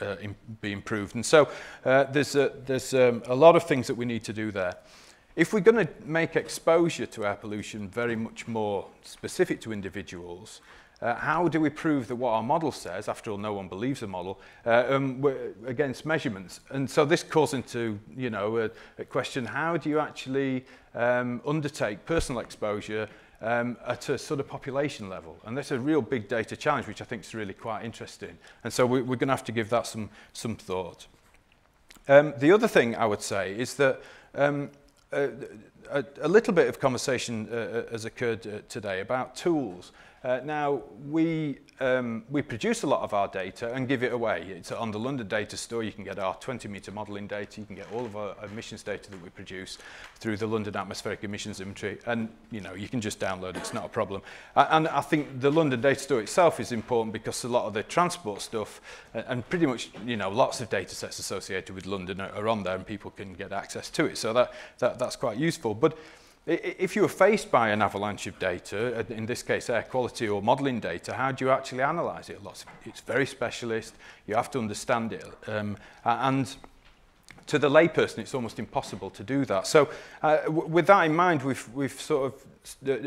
uh, Im be improved. And so uh, there's, a, there's um, a lot of things that we need to do there. If we're going to make exposure to air pollution very much more specific to individuals, uh, how do we prove that what our model says, after all, no one believes the model, uh, um, against measurements? And so this calls into, you know, a, a question, how do you actually um, undertake personal exposure um, at a sort of population level. And that's a real big data challenge, which I think is really quite interesting. And so we, we're going to have to give that some, some thought. Um, the other thing I would say is that um, a, a, a little bit of conversation uh, uh has occurred uh, today about tools Uh, now, we, um, we produce a lot of our data and give it away. It's on the London Data Store. You can get our 20-metre modelling data. You can get all of our emissions data that we produce through the London Atmospheric Emissions Inventory. And, you know, you can just download it. It's not a problem. And I think the London Data Store itself is important because a lot of the transport stuff uh, and pretty much, you know, lots of data sets associated with London are, are on there and people can get access to it. So that, that, that's quite useful. But If you are faced by an avalanche of data, uh, in this case air quality or modelling data, how do you actually analyse it? It's very specialist, you have to understand it. Um, and to the layperson, it's almost impossible to do that. So uh, with that in mind, we've, we've sort of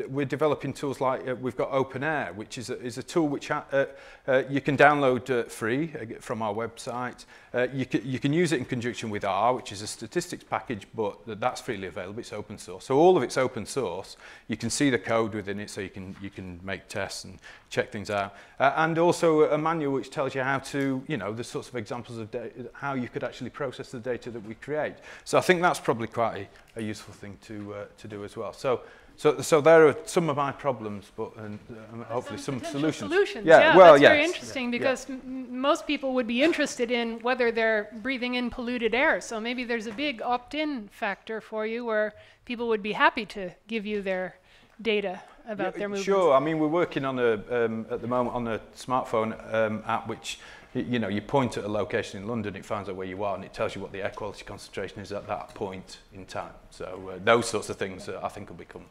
we're developing tools like uh, we've got Open Air, which is a, is a tool which ha, uh, uh, you can download uh, free uh, from our website. Uh, you, can, you can use it in conjunction with R, which is a statistics package, but that's freely available. It's open source. So all of it's open source. You can see the code within it, so you can, you can make tests and check things out. Uh, and also a manual which tells you how to, you know, the sorts of examples of how you could actually process the data that we create. So I think that's probably quite a, a useful thing to, uh, to do as well. So So, so there are some of my problems, but and, uh, hopefully some, some solutions. solutions. Yeah, yeah well, that's yes. very interesting because yeah. most people would be interested in whether they're breathing in polluted air. So maybe there's a big opt-in factor for you where people would be happy to give you their data about yeah, their movements. Sure. I mean, we're working on a um, at the moment on a smartphone um, app which you know, you point at a location in London, it finds out where you are, and it tells you what the air quality concentration is at that point in time. So uh, those sorts of things, uh, I think, will become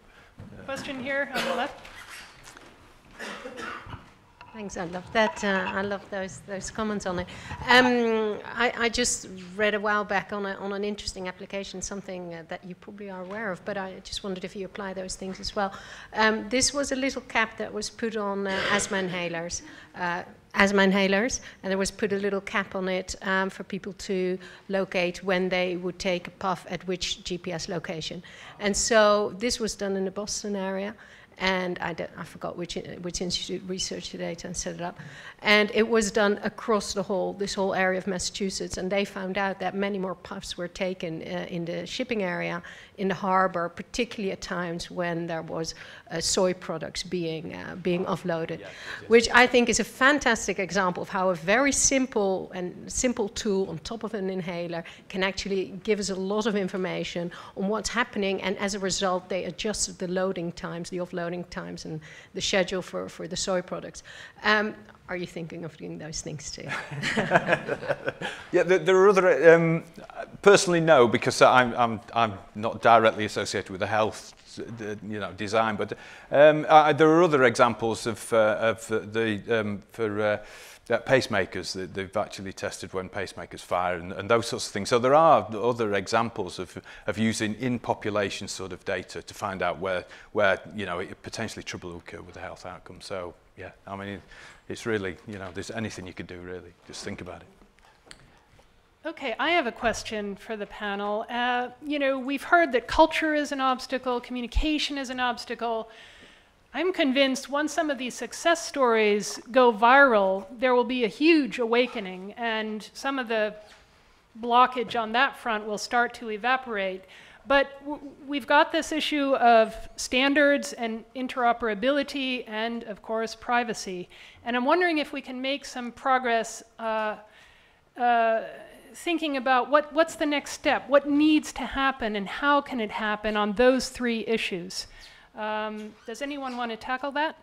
Question here on the left. Thanks. I love that. Uh, I love those those comments on it. Um, I, I, just read a while back on, a, on an interesting application, something uh, that you probably are aware of, but I just wondered if you apply those things as well. Um, this was a little cap that was put on uh, asthma inhalers. Asthma inhalers, and there was put a little cap on it um, for people to locate when they would take a puff at which GPS location. And so this was done in the Boston area, and I, I forgot which, which institute researched the data and set it up. And it was done across the whole, this whole area of Massachusetts, and they found out that many more puffs were taken uh, in the shipping area, in the harbor, particularly at times when there was uh, soy products being, uh, being offloaded, yes, yes. which I think is a fantastic example of how a very simple and simple tool on top of an inhaler can actually give us a lot of information on what's happening, and as a result, they adjusted the loading times, the offloading times and the schedule for, for the soy products. Um, are you thinking of doing those things too? *laughs* yeah, there, there, are other. Um, personally, no, because I'm, I'm, I'm not directly associated with the health, you know, design. But um, I, there are other examples of, uh, of the um, for. Uh, pacemakers, that they've actually tested when pacemakers fire and, and those sorts of things. So there are other examples of, of using in-population sort of data to find out where, where you know, it potentially trouble will occur with the health outcome. So, yeah, I mean, it's really, you know, there's anything you could do, really. Just think about it. Okay, I have a question for the panel. Uh, you know, we've heard that culture is an obstacle, communication is an obstacle. I'm convinced once some of these success stories go viral, there will be a huge awakening, and some of the blockage on that front will start to evaporate. But we've got this issue of standards and interoperability and, of course, privacy. And I'm wondering if we can make some progress uh, uh, thinking about what, what's the next step, what needs to happen, and how can it happen on those three issues. Um, does anyone want to tackle that?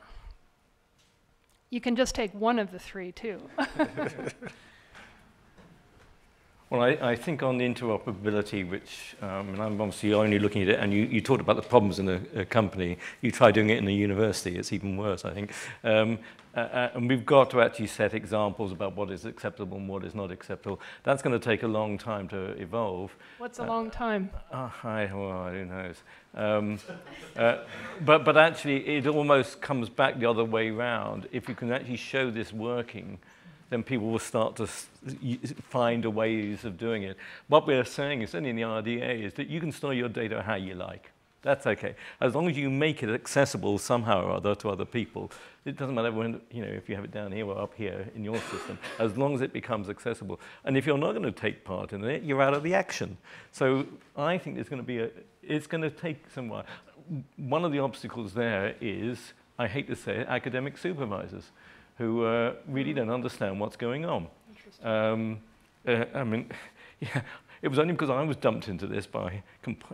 You can just take one of the three, too. *laughs* *laughs* Well, I, I, think on the interoperability, which, um, and I'm obviously only looking at it, and you, you talked about the problems in a, a, company. You try doing it in a university, it's even worse, I think. Um, uh, uh, and we've got to actually set examples about what is acceptable and what is not acceptable. That's going to take a long time to evolve. What's a uh, long time? Uh, I, well, who knows? Um, *laughs* uh, but, but actually, it almost comes back the other way around. If you can actually show this working, then people will start to find ways of doing it. What we're saying, certainly in the RDA, is that you can store your data how you like. That's okay. As long as you make it accessible somehow or other to other people, it doesn't matter when, you know, if you have it down here or up here in your system, as long as it becomes accessible. And if you're not going to take part in it, you're out of the action. So I think there's going to be a, it's going to take some while. One of the obstacles there is, I hate to say it, academic supervisors who uh, really don't understand what's going on. Um, uh, I mean, *laughs* yeah, it was only because I was dumped into this by,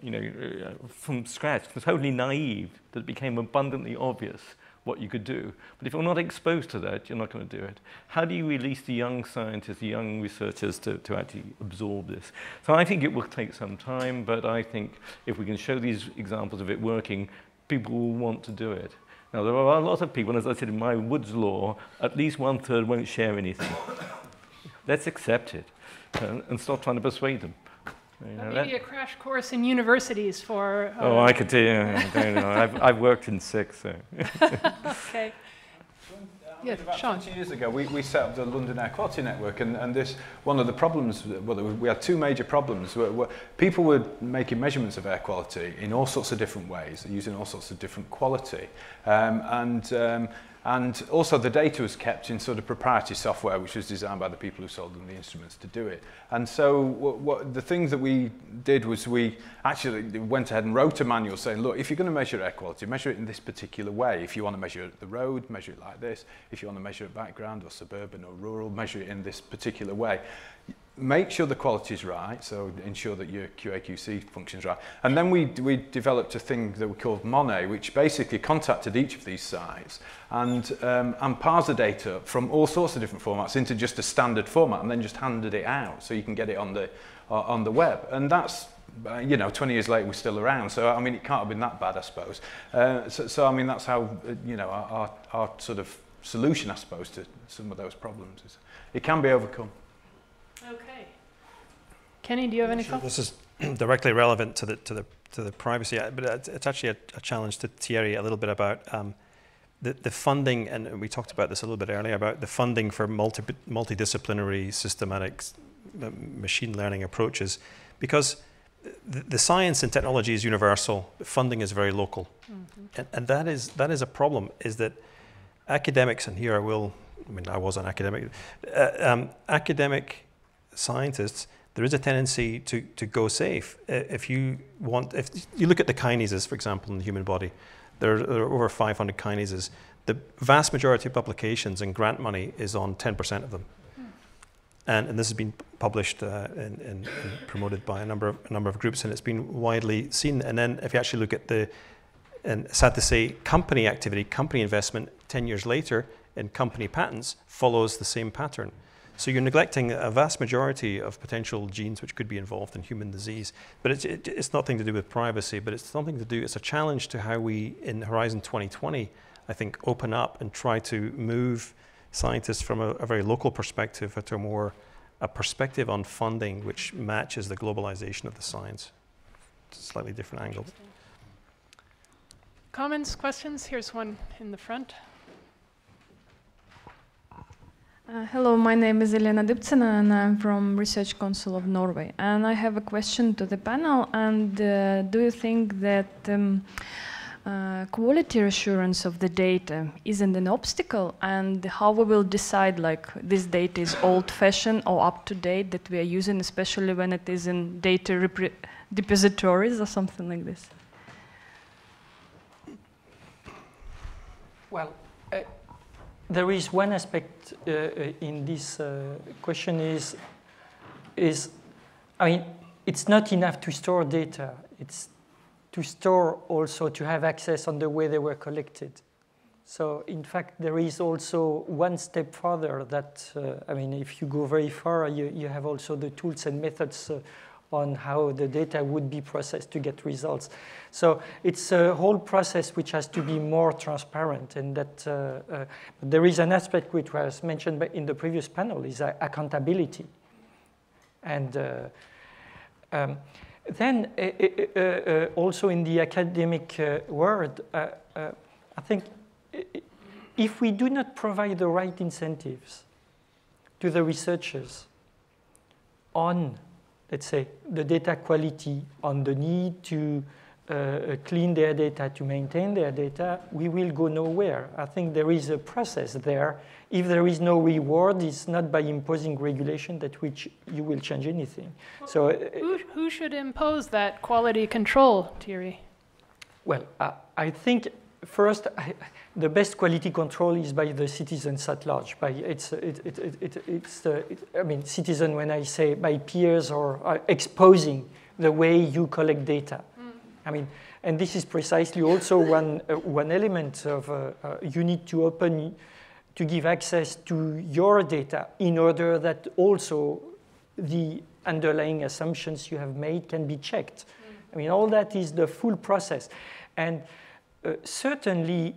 you know, uh, from scratch, totally naive, that it became abundantly obvious what you could do. But if you're not exposed to that, you're not going to do it. How do you release the young scientists, the young researchers to, to actually absorb this? So I think it will take some time, but I think if we can show these examples of it working, people will want to do it. Now, there are a lot of people, as I said in my Woods law, at least one third won't share anything. Let's accept it and, and stop trying to persuade them. You know, maybe a crash course in universities for. Uh, oh, I could tell you. I don't know. I've, I've worked in six. So. *laughs* okay. yeah, about Sean. 20 years ago, we, we set up the London Air Quality Network, and, and this one of the problems, well, we had two major problems. Were, were people were making measurements of air quality in all sorts of different ways, using all sorts of different quality. Um, and um, And also the data was kept in sort of proprietary software, which was designed by the people who sold them the instruments to do it. And so what, what the things that we did was we actually went ahead and wrote a manual saying, look, if you're going to measure air quality, measure it in this particular way. If you want to measure the road, measure it like this. If you want to measure it background or suburban or rural, measure it in this particular way make sure the quality is right, so ensure that your QA/QC functions right. And then we we developed a thing that we called Monet, which basically contacted each of these sites and um, and parsed the data from all sorts of different formats into just a standard format, and then just handed it out so you can get it on the uh, on the web. And that's uh, you know 20 years later we're still around so i mean it can't have been that bad i suppose uh, so, so i mean that's how uh, you know our, our our sort of solution i suppose to some of those problems is it can be overcome Kenny, do you have any sure This is *clears throat* directly relevant to the to the to the privacy, but it's, actually a, a, challenge to Thierry a little bit about um, the the funding, and we talked about this a little bit earlier about the funding for multi multidisciplinary systematic machine learning approaches, because the, the, science and technology is universal. The funding is very local, mm -hmm. and, and that is that is a problem. Is that academics, and here I will. I mean, I was an academic. Uh, um, academic scientists, there is a tendency to, to go safe. If you want, if you look at the kinases, for example, in the human body, there are, there are over 500 kinases. The vast majority of publications and grant money is on 10% of them. And, and, this has been published uh, and, and, and, promoted by a number of a number of groups, and it's been widely seen. And then, if you actually look at the, and sad to say, company activity, company investment, ten years later in company patents follows the same pattern. So you're neglecting a vast majority of potential genes which could be involved in human disease. But it's, it, it's nothing to do with privacy, but it's something to do, it's a challenge to how we, in Horizon 2020, I think, open up and try to move scientists from a, a very local perspective to a more a perspective on funding which matches the globalization of the science. Slightly different angle. Comments, questions? Here's one in the front. Uh, hello, my name is Elena Dybtsina and I'm from Research Council of Norway. And I have a question to the panel. And uh, do you think that um, uh, quality assurance of the data isn't an obstacle? And how we will decide like this data is old-fashioned or up-to-date that we are using, especially when it is in data depositories or something like this? Well, there is one aspect uh, in this uh, question is is, I mean, it's not enough to store data. It's to store also to have access on the way they were collected. So in fact, there is also one step further that, uh, I mean, if you go very far, you, you have also the tools and methods uh, on how the data would be processed to get results. So it's a whole process which has to be more transparent and that uh, uh, there is an aspect which was mentioned in the previous panel is uh, accountability. And uh, um, then uh, uh, also in the academic world, I think if we do not provide the right incentives to the researchers on, let's say, the data quality, on the need to uh, clean their data, to maintain their data, we will go nowhere. I think there is a process there. If there is no reward, it's not by imposing regulation that which you will change anything. Well, so, uh, who, who should impose that quality control, Thierry? Well, uh, I think first, I, the best quality control is by the citizens at large. By it's, it, it, it, it's uh, I mean, citizen when I say by peers or uh, exposing the way you collect data. Mm. I mean, and this is precisely also *laughs* one, uh, one element of uh, uh, you need to open, to give access to your data in order that also the underlying assumptions you have made can be checked. Mm. I mean, all that is the full process. And uh, certainly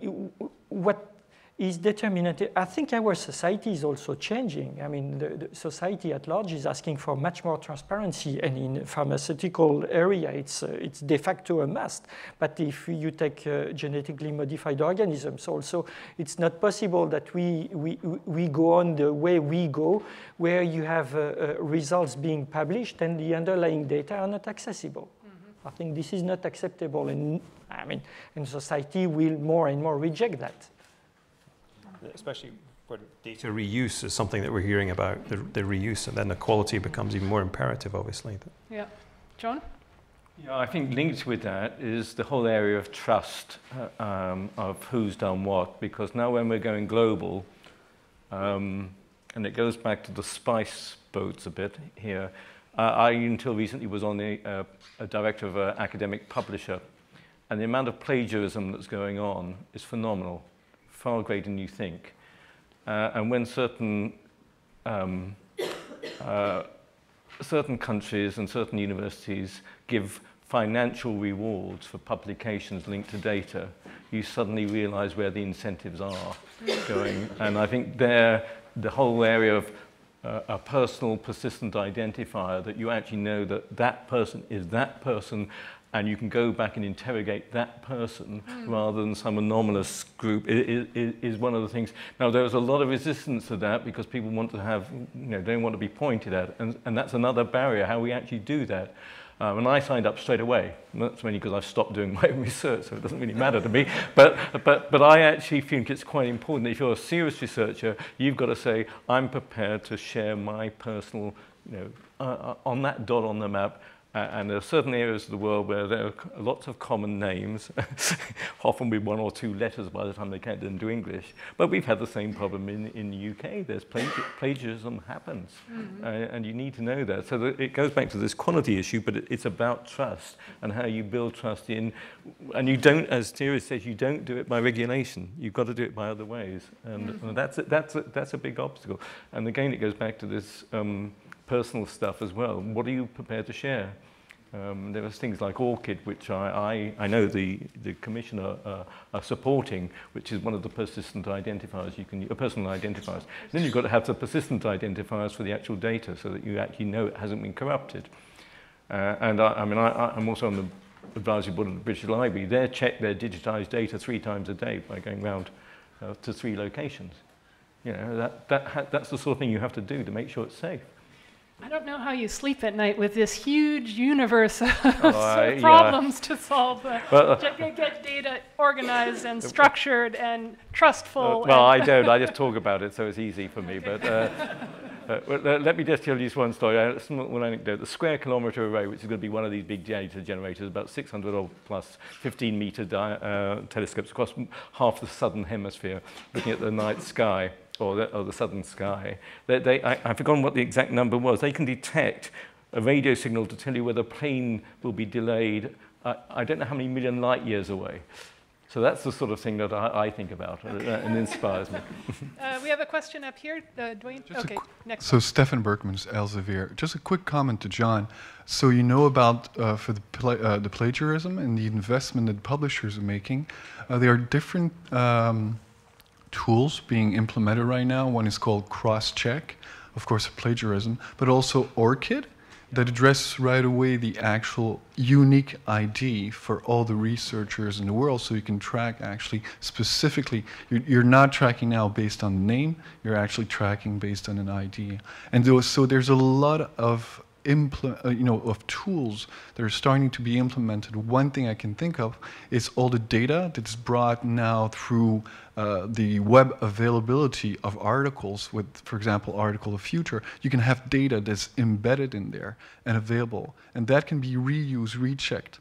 what is determinant. I think our society is also changing. I mean, the, the, society at large is asking for much more transparency, and in pharmaceutical area, it's uh, it's de facto a must. But if you take uh, genetically modified organisms, also, it's not possible that we we we go on the way we go, where you have uh, uh results being published and the underlying data are not accessible. I think this is not acceptable, and I mean, and society will more and more reject that. Especially where data reuse is something that we're hearing about, the, the reuse, and then the quality becomes even more imperative, obviously. Yeah. John? Yeah, I think linked with that is the whole area of trust uh, um, of who's done what, because now when we're going global, um, and it goes back to the spice boats a bit here, I until recently was on the uh, a director of an academic publisher and the amount of plagiarism that's going on is phenomenal, far greater than you think. Uh, and when certain, um, uh, certain countries and certain universities give financial rewards for publications linked to data, you suddenly realize where the incentives are going. And I think there, the whole area of uh, a personal persistent identifier that you actually know that that person is that person and you can go back and interrogate that person mm. rather than some anomalous group is, one of the things. Now, there's a lot of resistance to that because people want to have, you know, don't want to be pointed at, and, and that's another barrier, how we actually do that. Um, and I signed up straight away. That's mainly because I've stopped doing *laughs* my own research, so it doesn't really matter to me. But, but, but I actually think it's quite important that if you're a serious researcher, you've got to say, I'm prepared to share my personal, you know, uh, uh on that dot on the map, uh, and there are certain areas of the world where there are lots of common names, *laughs* often with one or two letters by the time they get into English. But we've had the same problem in, in the UK. There's plagi plagiarism happens, mm -hmm. uh, and you need to know that. So that it goes back to this quality issue, but it, it's about trust and how you build trust in. And you don't, as Thierry says, you don't do it by regulation. You've got to do it by other ways, and, mm -hmm. and that's a, that's a, that's a big obstacle. And again, it goes back to this. Um, personal stuff as well. What are you prepared to share? Um, there are things like ORCID, which I, I, I know the, the Commissioner uh, are supporting, which is one of the persistent identifiers you can, uh, personal identifiers. Then you've got to have the persistent identifiers for the actual data so that you actually know it hasn't been corrupted. Uh, and I, I mean, I, I'm also on the advisory board of the British Library. They check their digitized data three times a day by going round uh, to three locations. You know, that, that that's the sort of thing you have to do to make sure it's safe. I don't know how you sleep at night with this huge universe of *laughs* oh, *laughs* problems yeah. to solve. Uh, well, get, get, data organized and structured and trustful. Uh, well, I don't. I just talk about it, so it's easy for me. But uh, uh well, let me just tell you one story. Uh, one anecdote. The Square Kilometre Array, which is going to be one of these big data generators, about 600 or plus 15 meter uh, telescopes across half the southern hemisphere, looking at the night sky. Or the, or the southern sky. They, they, I, I've forgotten what the exact number was. They can detect a radio signal to tell you whether a plane will be delayed. I, I don't know how many million light years away. So that's the sort of thing that I, I think about okay. uh, and inspires me. *laughs* *laughs* uh, we have a question up here, uh, Dwayne. Just okay, next. So one. Stefan Berkman's Elsevier. Just a quick comment to John. So you know about uh, for the, pla uh, the plagiarism and the investment that publishers are making. Uh, there are different um, tools being implemented right now. One is called cross-check, of course, plagiarism, but also ORCID that addresses right away the actual unique ID for all the researchers in the world so you can track actually specifically. You're, you're not tracking now based on the name, you're actually tracking based on an ID. And so there's a lot of uh, you know, of tools that are starting to be implemented. One thing I can think of is all the data that's brought now through uh, the web availability of articles with, for example, Article of Future. You can have data that's embedded in there and available, and that can be reused, rechecked.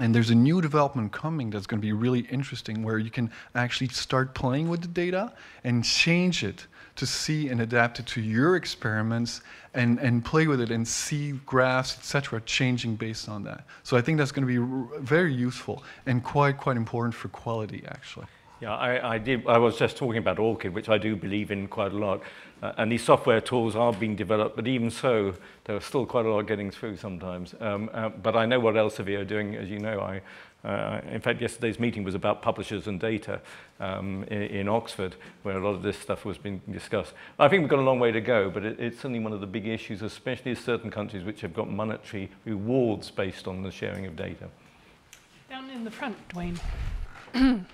And there's a new development coming that's going to be really interesting where you can actually start playing with the data and change it to see and adapt it to your experiments and, and play with it and see graphs, etc., changing based on that. So I think that's going to be very useful and quite, quite important for quality, actually. Yeah, I, I, did. I was just talking about ORCID, which I do believe in quite a lot. Uh, and these software tools are being developed, but even so, there are still quite a lot getting through sometimes. Um, uh, but I know what Elsevier are doing, as you know. I, uh, in fact, yesterday's meeting was about publishers and data um, in, in, Oxford, where a lot of this stuff was being discussed. I think we've got a long way to go, but it, it's certainly one of the big issues, especially in certain countries which have got monetary rewards based on the sharing of data. Down in the front, Dwayne. *clears throat*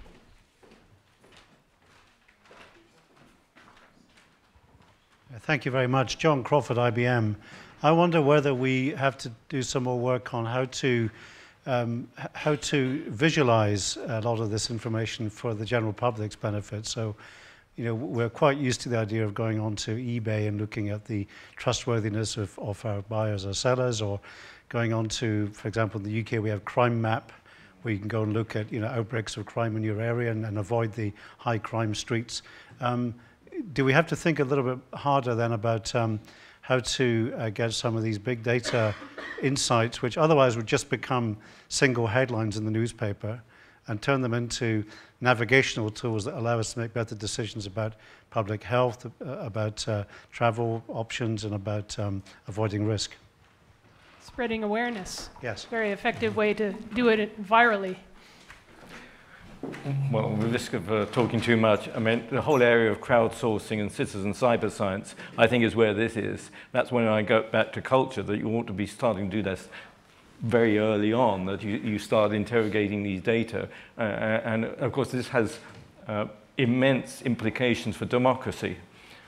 Thank you very much. John Crawford, IBM. I wonder whether we have to do some more work on how to um, how to visualize a lot of this information for the general public's benefit. So, you know, we're quite used to the idea of going on to eBay and looking at the trustworthiness of, of our buyers or sellers, or going on to, for example, in the UK, we have Crime Map, where you can go and look at, you know, outbreaks of crime in your area and, and avoid the high crime streets. Um, do we have to think a little bit harder then about um, how to uh, get some of these big data *coughs* insights, which otherwise would just become single headlines in the newspaper, and turn them into navigational tools that allow us to make better decisions about public health, uh, about uh, travel options, and about um, avoiding risk. Spreading awareness. Yes. Very effective way to do it virally. Well, the risk of uh, talking too much, I mean, the whole area of crowdsourcing and citizen cyber science, I think is where this is. That's when I go back to culture, that you ought to be starting to do this very early on, that you, you start interrogating these data. Uh, and of course, this has uh, immense implications for democracy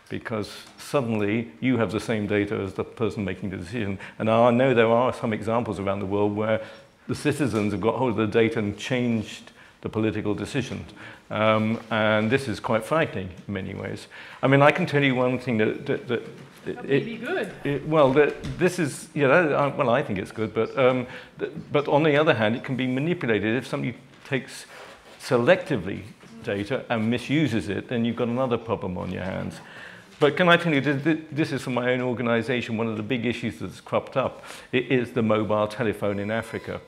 because suddenly you have the same data as the person making the decision. And I know there are some examples around the world where the citizens have got hold of the data and changed the political decisions. Um, and this is quite frightening in many ways. I mean, I can tell you one thing that... that, that it, good. It, well, that this is, that, uh, well, I think it's good, but, um, but on the other hand, it can be manipulated. If somebody takes selectively data and misuses it, then you've got another problem on your hands. But can I tell you, this is from my own organization, one of the big issues that's cropped up it is the mobile telephone in Africa.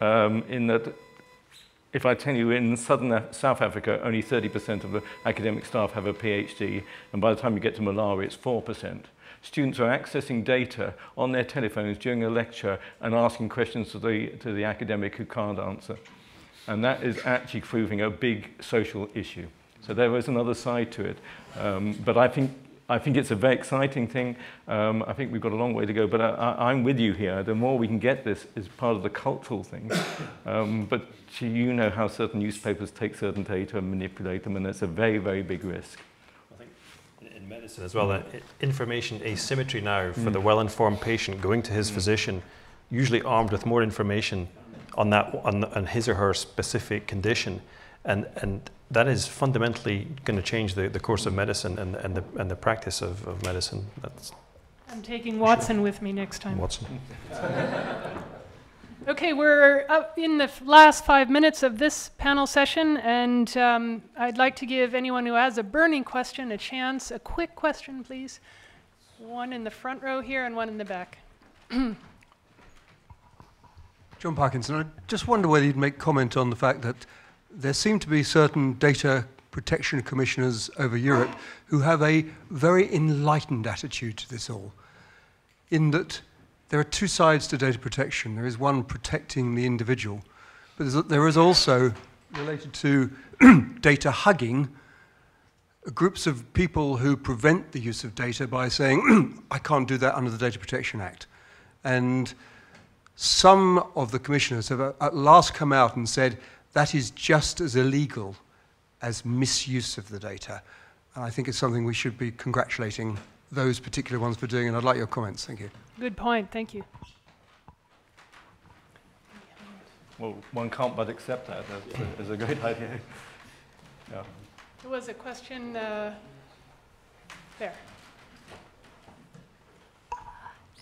Um, in that if I tell you in southern South Africa, only 30% of the academic staff have a PhD, and by the time you get to Malawi, it's 4%. Students are accessing data on their telephones during a lecture and asking questions to the, to the academic who can't answer. And that is actually proving a big social issue. So there is another side to it. Um, but I think I think it's a very exciting thing. Um, I think we've got a long way to go, but I, am with you here. The more we can get this is part of the cultural thing. *coughs* Um, but you know how certain newspapers take certain data and manipulate them, and it's a very, very big risk. I think in medicine as well, that information asymmetry now for mm. the well-informed patient going to his mm. physician, usually armed with more information on that on, on his or her specific condition, and and that is fundamentally going to change the, the course of medicine and, and, the, and the practice of, of medicine. That's I'm taking Watson sure. with me next time. Watson. *laughs* Okay, we're up in the last five minutes of this panel session, and um, I'd like to give anyone who has a burning question a chance. A quick question, please. One in the front row here and one in the back. *clears throat* John Parkinson, I just wonder whether you'd make comment on the fact that there seem to be certain data protection commissioners over Europe who have a very enlightened attitude to this all, in that there are two sides to data protection. There is one protecting the individual, but there's- also, related to *clears throat* data hugging, groups of people who prevent the use of data by saying, *clears throat* I can't do that under the Data Protection Act. And some of the commissioners have uh, at last come out and said that is just as illegal as misuse of the data. And I think it's something we should be congratulating those particular ones for doing, and I'd like your comments. Thank you. Good point, thank you. Well, one can't but accept that as, as a great *laughs* idea. Yeah. There was a question uh, there.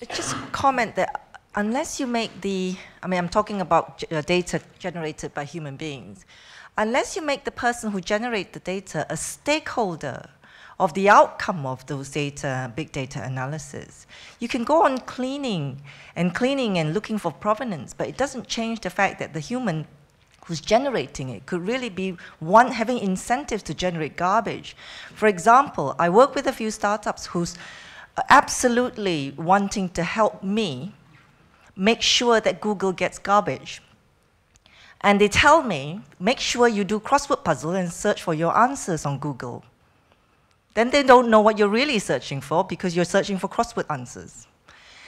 Just comment that unless you make the, I mean, I'm talking about uh, data generated by human beings, unless you make the person who generate the data a stakeholder of the outcome of those data, big data analysis, you can go on cleaning and cleaning and looking for provenance, but it doesn't change the fact that the human who's generating it could really be one having incentives to generate garbage. For example, I work with a few startups who's absolutely wanting to help me make sure that Google gets garbage. And they tell me, make sure you do crossword puzzle and search for your answers on Google. Then they don't know what you're really searching for because you're searching for crossword answers.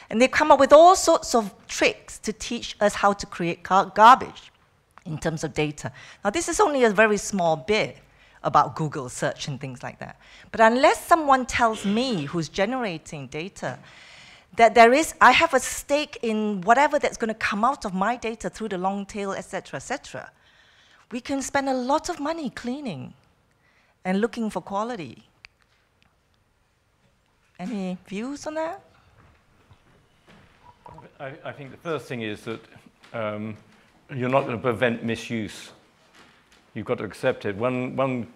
And they come up with all sorts of tricks to teach us how to create gar- garbage in terms of data. Now, this is only a very small bit about Google search and things like that. But unless someone tells me who's generating data that there is, I have a stake in whatever that's going to come out of my data through the long tail, etc., etc., we can spend a lot of money cleaning and looking for quality. Any views on that? I, I think the first thing is that um, you're not going to prevent misuse. You've got to accept it. One, one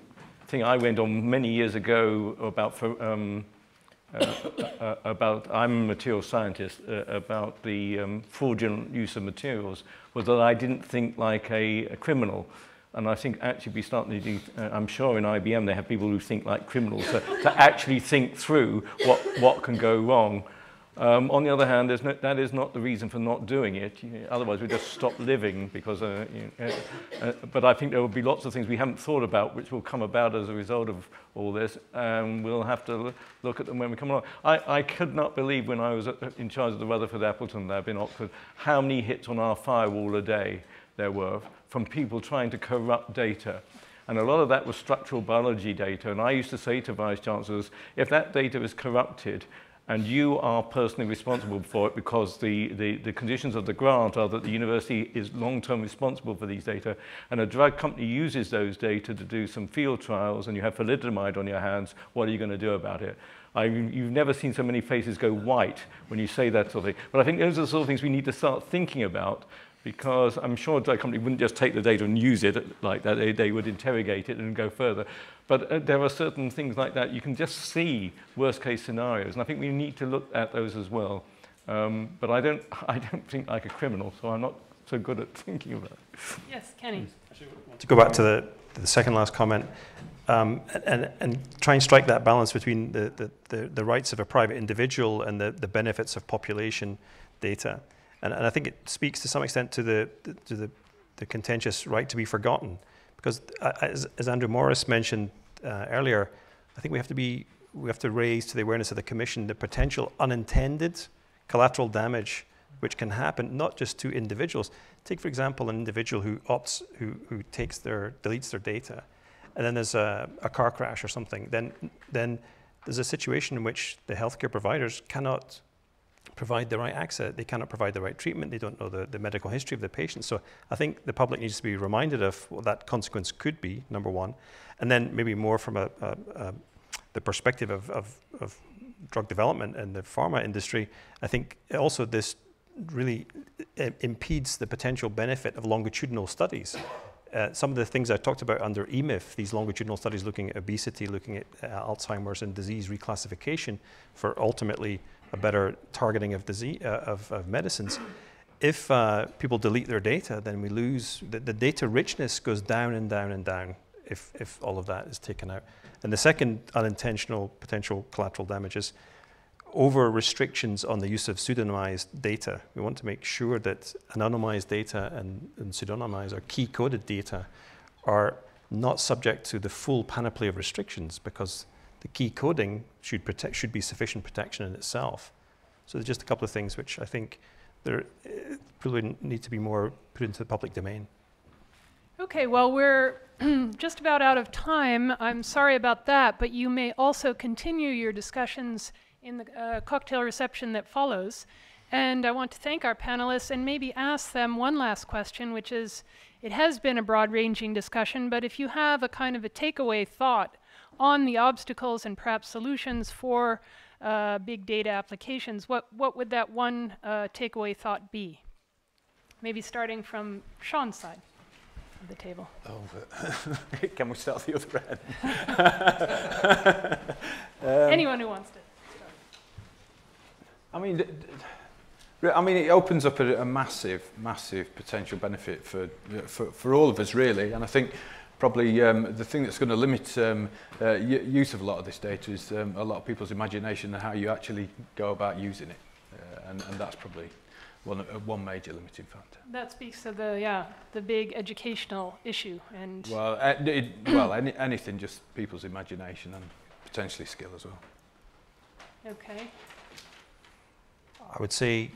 thing I went on many years ago about, for, um, uh, uh, about I'm a material scientist, uh, about the um, fraudulent use of materials was that I didn't think like a, a criminal. And I think actually we start to do, uh, I'm sure in IBM they have people who think like criminals to, to actually think through what, what can go wrong. Um, on the other hand, no, that is not the reason for not doing it. You- Otherwise, we just stop living because. Uh, you know, uh, uh, but I think there will be lots of things we haven't thought about which will come about as a result of all this, and we'll have to look at them when we come along. I, I could not believe when I was in charge of the Rutherford Appleton lab in Oxford how many hits on our firewall a day there were from people trying to corrupt data. And a lot of that was structural biology data. And I used to say to vice chancellors, if that data is corrupted, and you are personally responsible for it because the, the, the conditions of the grant are that the university is long-term responsible for these data, and a drug company uses those data to do some field trials, and you have thalidomide on your hands, what are you going to do about it? I, you've never seen so many faces go white when you say that sort of thing. But I think those are the sort of things we need to start thinking about because I'm sure a drug company wouldn't just take the data and use it like that. They, they would interrogate it and go further. But uh, there are certain things like that. You can just see worst case scenarios. And I think we need to look at those as well. Um, but I don't, *laughs* I don't think like a criminal, so I'm not so good at *laughs* thinking about it. Yes, Kenny. To go back to the, to the second last comment, um, and, and try and strike that balance between the, the, the, the rights of a private individual and the, the benefits of population data. And, and I think it speaks to some extent to the, to the, the contentious right to be forgotten. Because uh, as, as Andrew Morris mentioned uh, earlier, I think we have to be we have to raise to the awareness of the Commission the potential unintended collateral damage which can happen not just to individuals. Take, for example, an individual who opts, who, who takes their, deletes their data, and then there's a, a car crash or something. Then, then there's a situation in which the healthcare providers cannot provide the right access. They cannot provide the right treatment. They don't know the, the medical history of the patient. So I think the public needs to be reminded of what that consequence could be, number one. And then maybe more from a, a, a the perspective of, of, of drug development and the pharma industry, I think also this really uh, impedes the potential benefit of longitudinal studies. Uh, some of the things I talked about under EMIF, these longitudinal studies looking at obesity, looking at uh, Alzheimer's and disease reclassification for ultimately a better targeting of, disease, uh, of, of, medicines. If uh, people delete their data, then we lose, the, the, data richness goes down and down and down if, if all of that is taken out. And the second unintentional potential collateral damages over restrictions on the use of pseudonymized data. We want to make sure that anonymized data and, and pseudonymized or key coded data are not subject to the full panoply of restrictions because the key coding should, protect, should be sufficient protection in itself. So there's just a couple of things which I think there uh, really need to be more put into the public domain. Okay, well, we're *clears throat* just about out of time. I'm sorry about that, but you may also continue your discussions in the uh, cocktail reception that follows. And I want to thank our panelists and maybe ask them one last question, which is it has been a broad ranging discussion, but if you have a kind of a takeaway thought on the obstacles and perhaps solutions for uh, big data applications, what, what would that one uh, takeaway thought be? Maybe starting from Sean's side of the table. Oh, *laughs* can we start the other end? *laughs* um, Anyone who wants to. I mean, I mean, it opens up a, a massive, massive potential benefit for, for, for all of us, really. And I think probably um, the thing that's going to limit um, uh, use of a lot of this data is um, a lot of people's imagination and how you actually go about using it. Uh, and, and that's probably one, uh, one major limiting factor. That speaks to the, yeah, the big educational issue. and. Well, uh, it, well any, anything, just people's imagination and potentially skill as well. Okay. I would say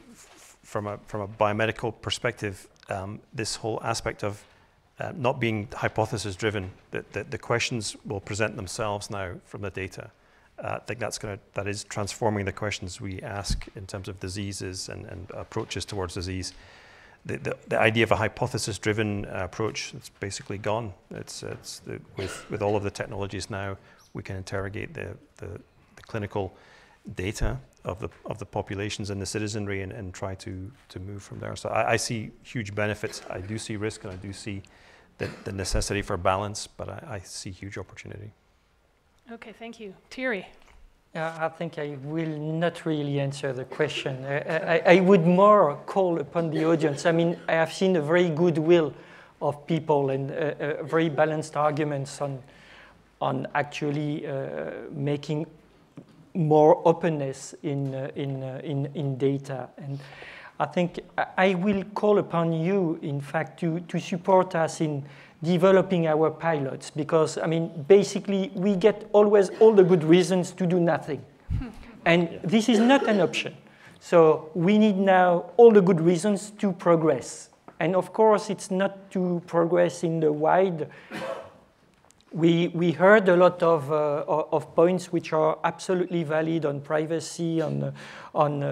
from a, from a biomedical perspective, um, this whole aspect of uh, not being hypothesis driven, that, that the questions will present themselves now from the data. Uh, I think that's going to, that is transforming the questions we ask in terms of diseases and, and approaches towards disease. The, the, the idea of a hypothesis driven uh, approach, is basically gone. It's, it's the, with, with all of the technologies now, we can interrogate the, the, the clinical data of the of the populations and the citizenry and, and try to to move from there. So I, I, see huge benefits. I do see risk and I do see the, the necessity for balance, but I, I see huge opportunity. Okay, thank you. Thierry. Uh, I think I will not really answer the question. Uh, I, I, would more call upon the audience. I mean, I have seen a very good will of people and uh, uh very balanced arguments on, on actually uh, making more openness in, uh, in, uh, in, in data. And I think I will call upon you, in fact, to, to support us in developing our pilots because, I mean, basically, we get always all the good reasons to do nothing. *laughs* and yeah. this is not an option. So we need now all the good reasons to progress. And of course, it's not to progress in the wide we, we heard a lot of, uh, of points which are absolutely valid on privacy, on, on uh,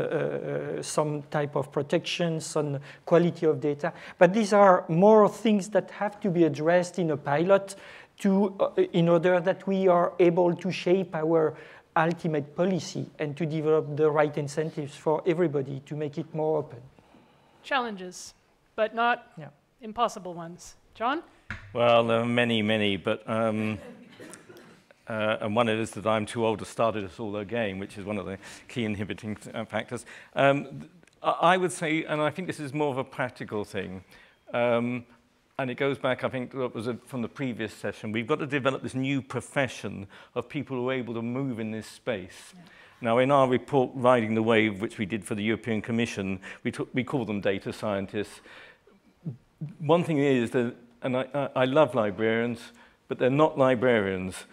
uh, some type of protections, on quality of data. But these are more things that have to be addressed in a pilot to, uh, in order that we are able to shape our ultimate policy and to develop the right incentives for everybody to make it more open. Challenges, but not yeah. impossible ones. John? Well, there are many, many, but um, uh, and one is that I'm too old to start it all again, which is one of the key inhibiting uh, factors. Um, I would say, and I think this is more of a practical thing, um, and it goes back, I think, what was a, from the previous session. We've got to develop this new profession of people who are able to move in this space. Yeah. Now, in our report, Riding the Wave, which we did for the European Commission, we, took, we call them data scientists. One thing is that and I, I love librarians, but they're not librarians,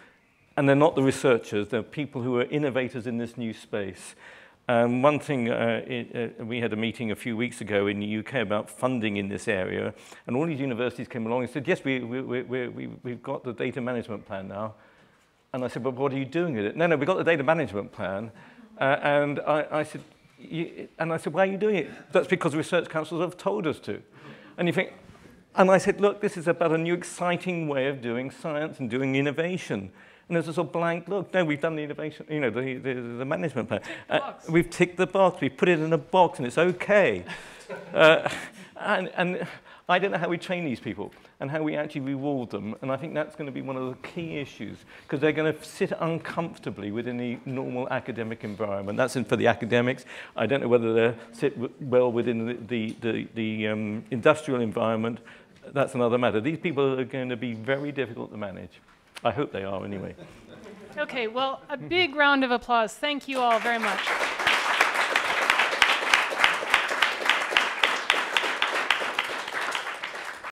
and they're not the researchers. They're people who are innovators in this new space. Um, one thing, uh, it, uh, we had a meeting a few weeks ago in the UK about funding in this area, and all these universities came along and said, yes, we, we, we, we, we've got the data management plan now. And I said, but what are you doing with it? No, no, we've got the data management plan. Uh, and I, I said, and I said, why are you doing it? That's because research councils have told us to. And you think, and I said, look, this is about a new exciting way of doing science and doing innovation. And there's a sort of blank look. No, we've done the innovation, you know, the, the, the management plan. Uh, we've ticked the box. We've put it in a box, and it's okay. *laughs* uh, and, and I don't know how we train these people and how we actually reward them. And I think that's going to be one of the key issues because they're going to sit uncomfortably within the normal academic environment. That's for the academics. I don't know whether they sit well within the, the, the, the um, industrial environment. That's another matter. These people are going to be very difficult to manage. I hope they are anyway. Okay, well, a big round of applause. Thank you all very much.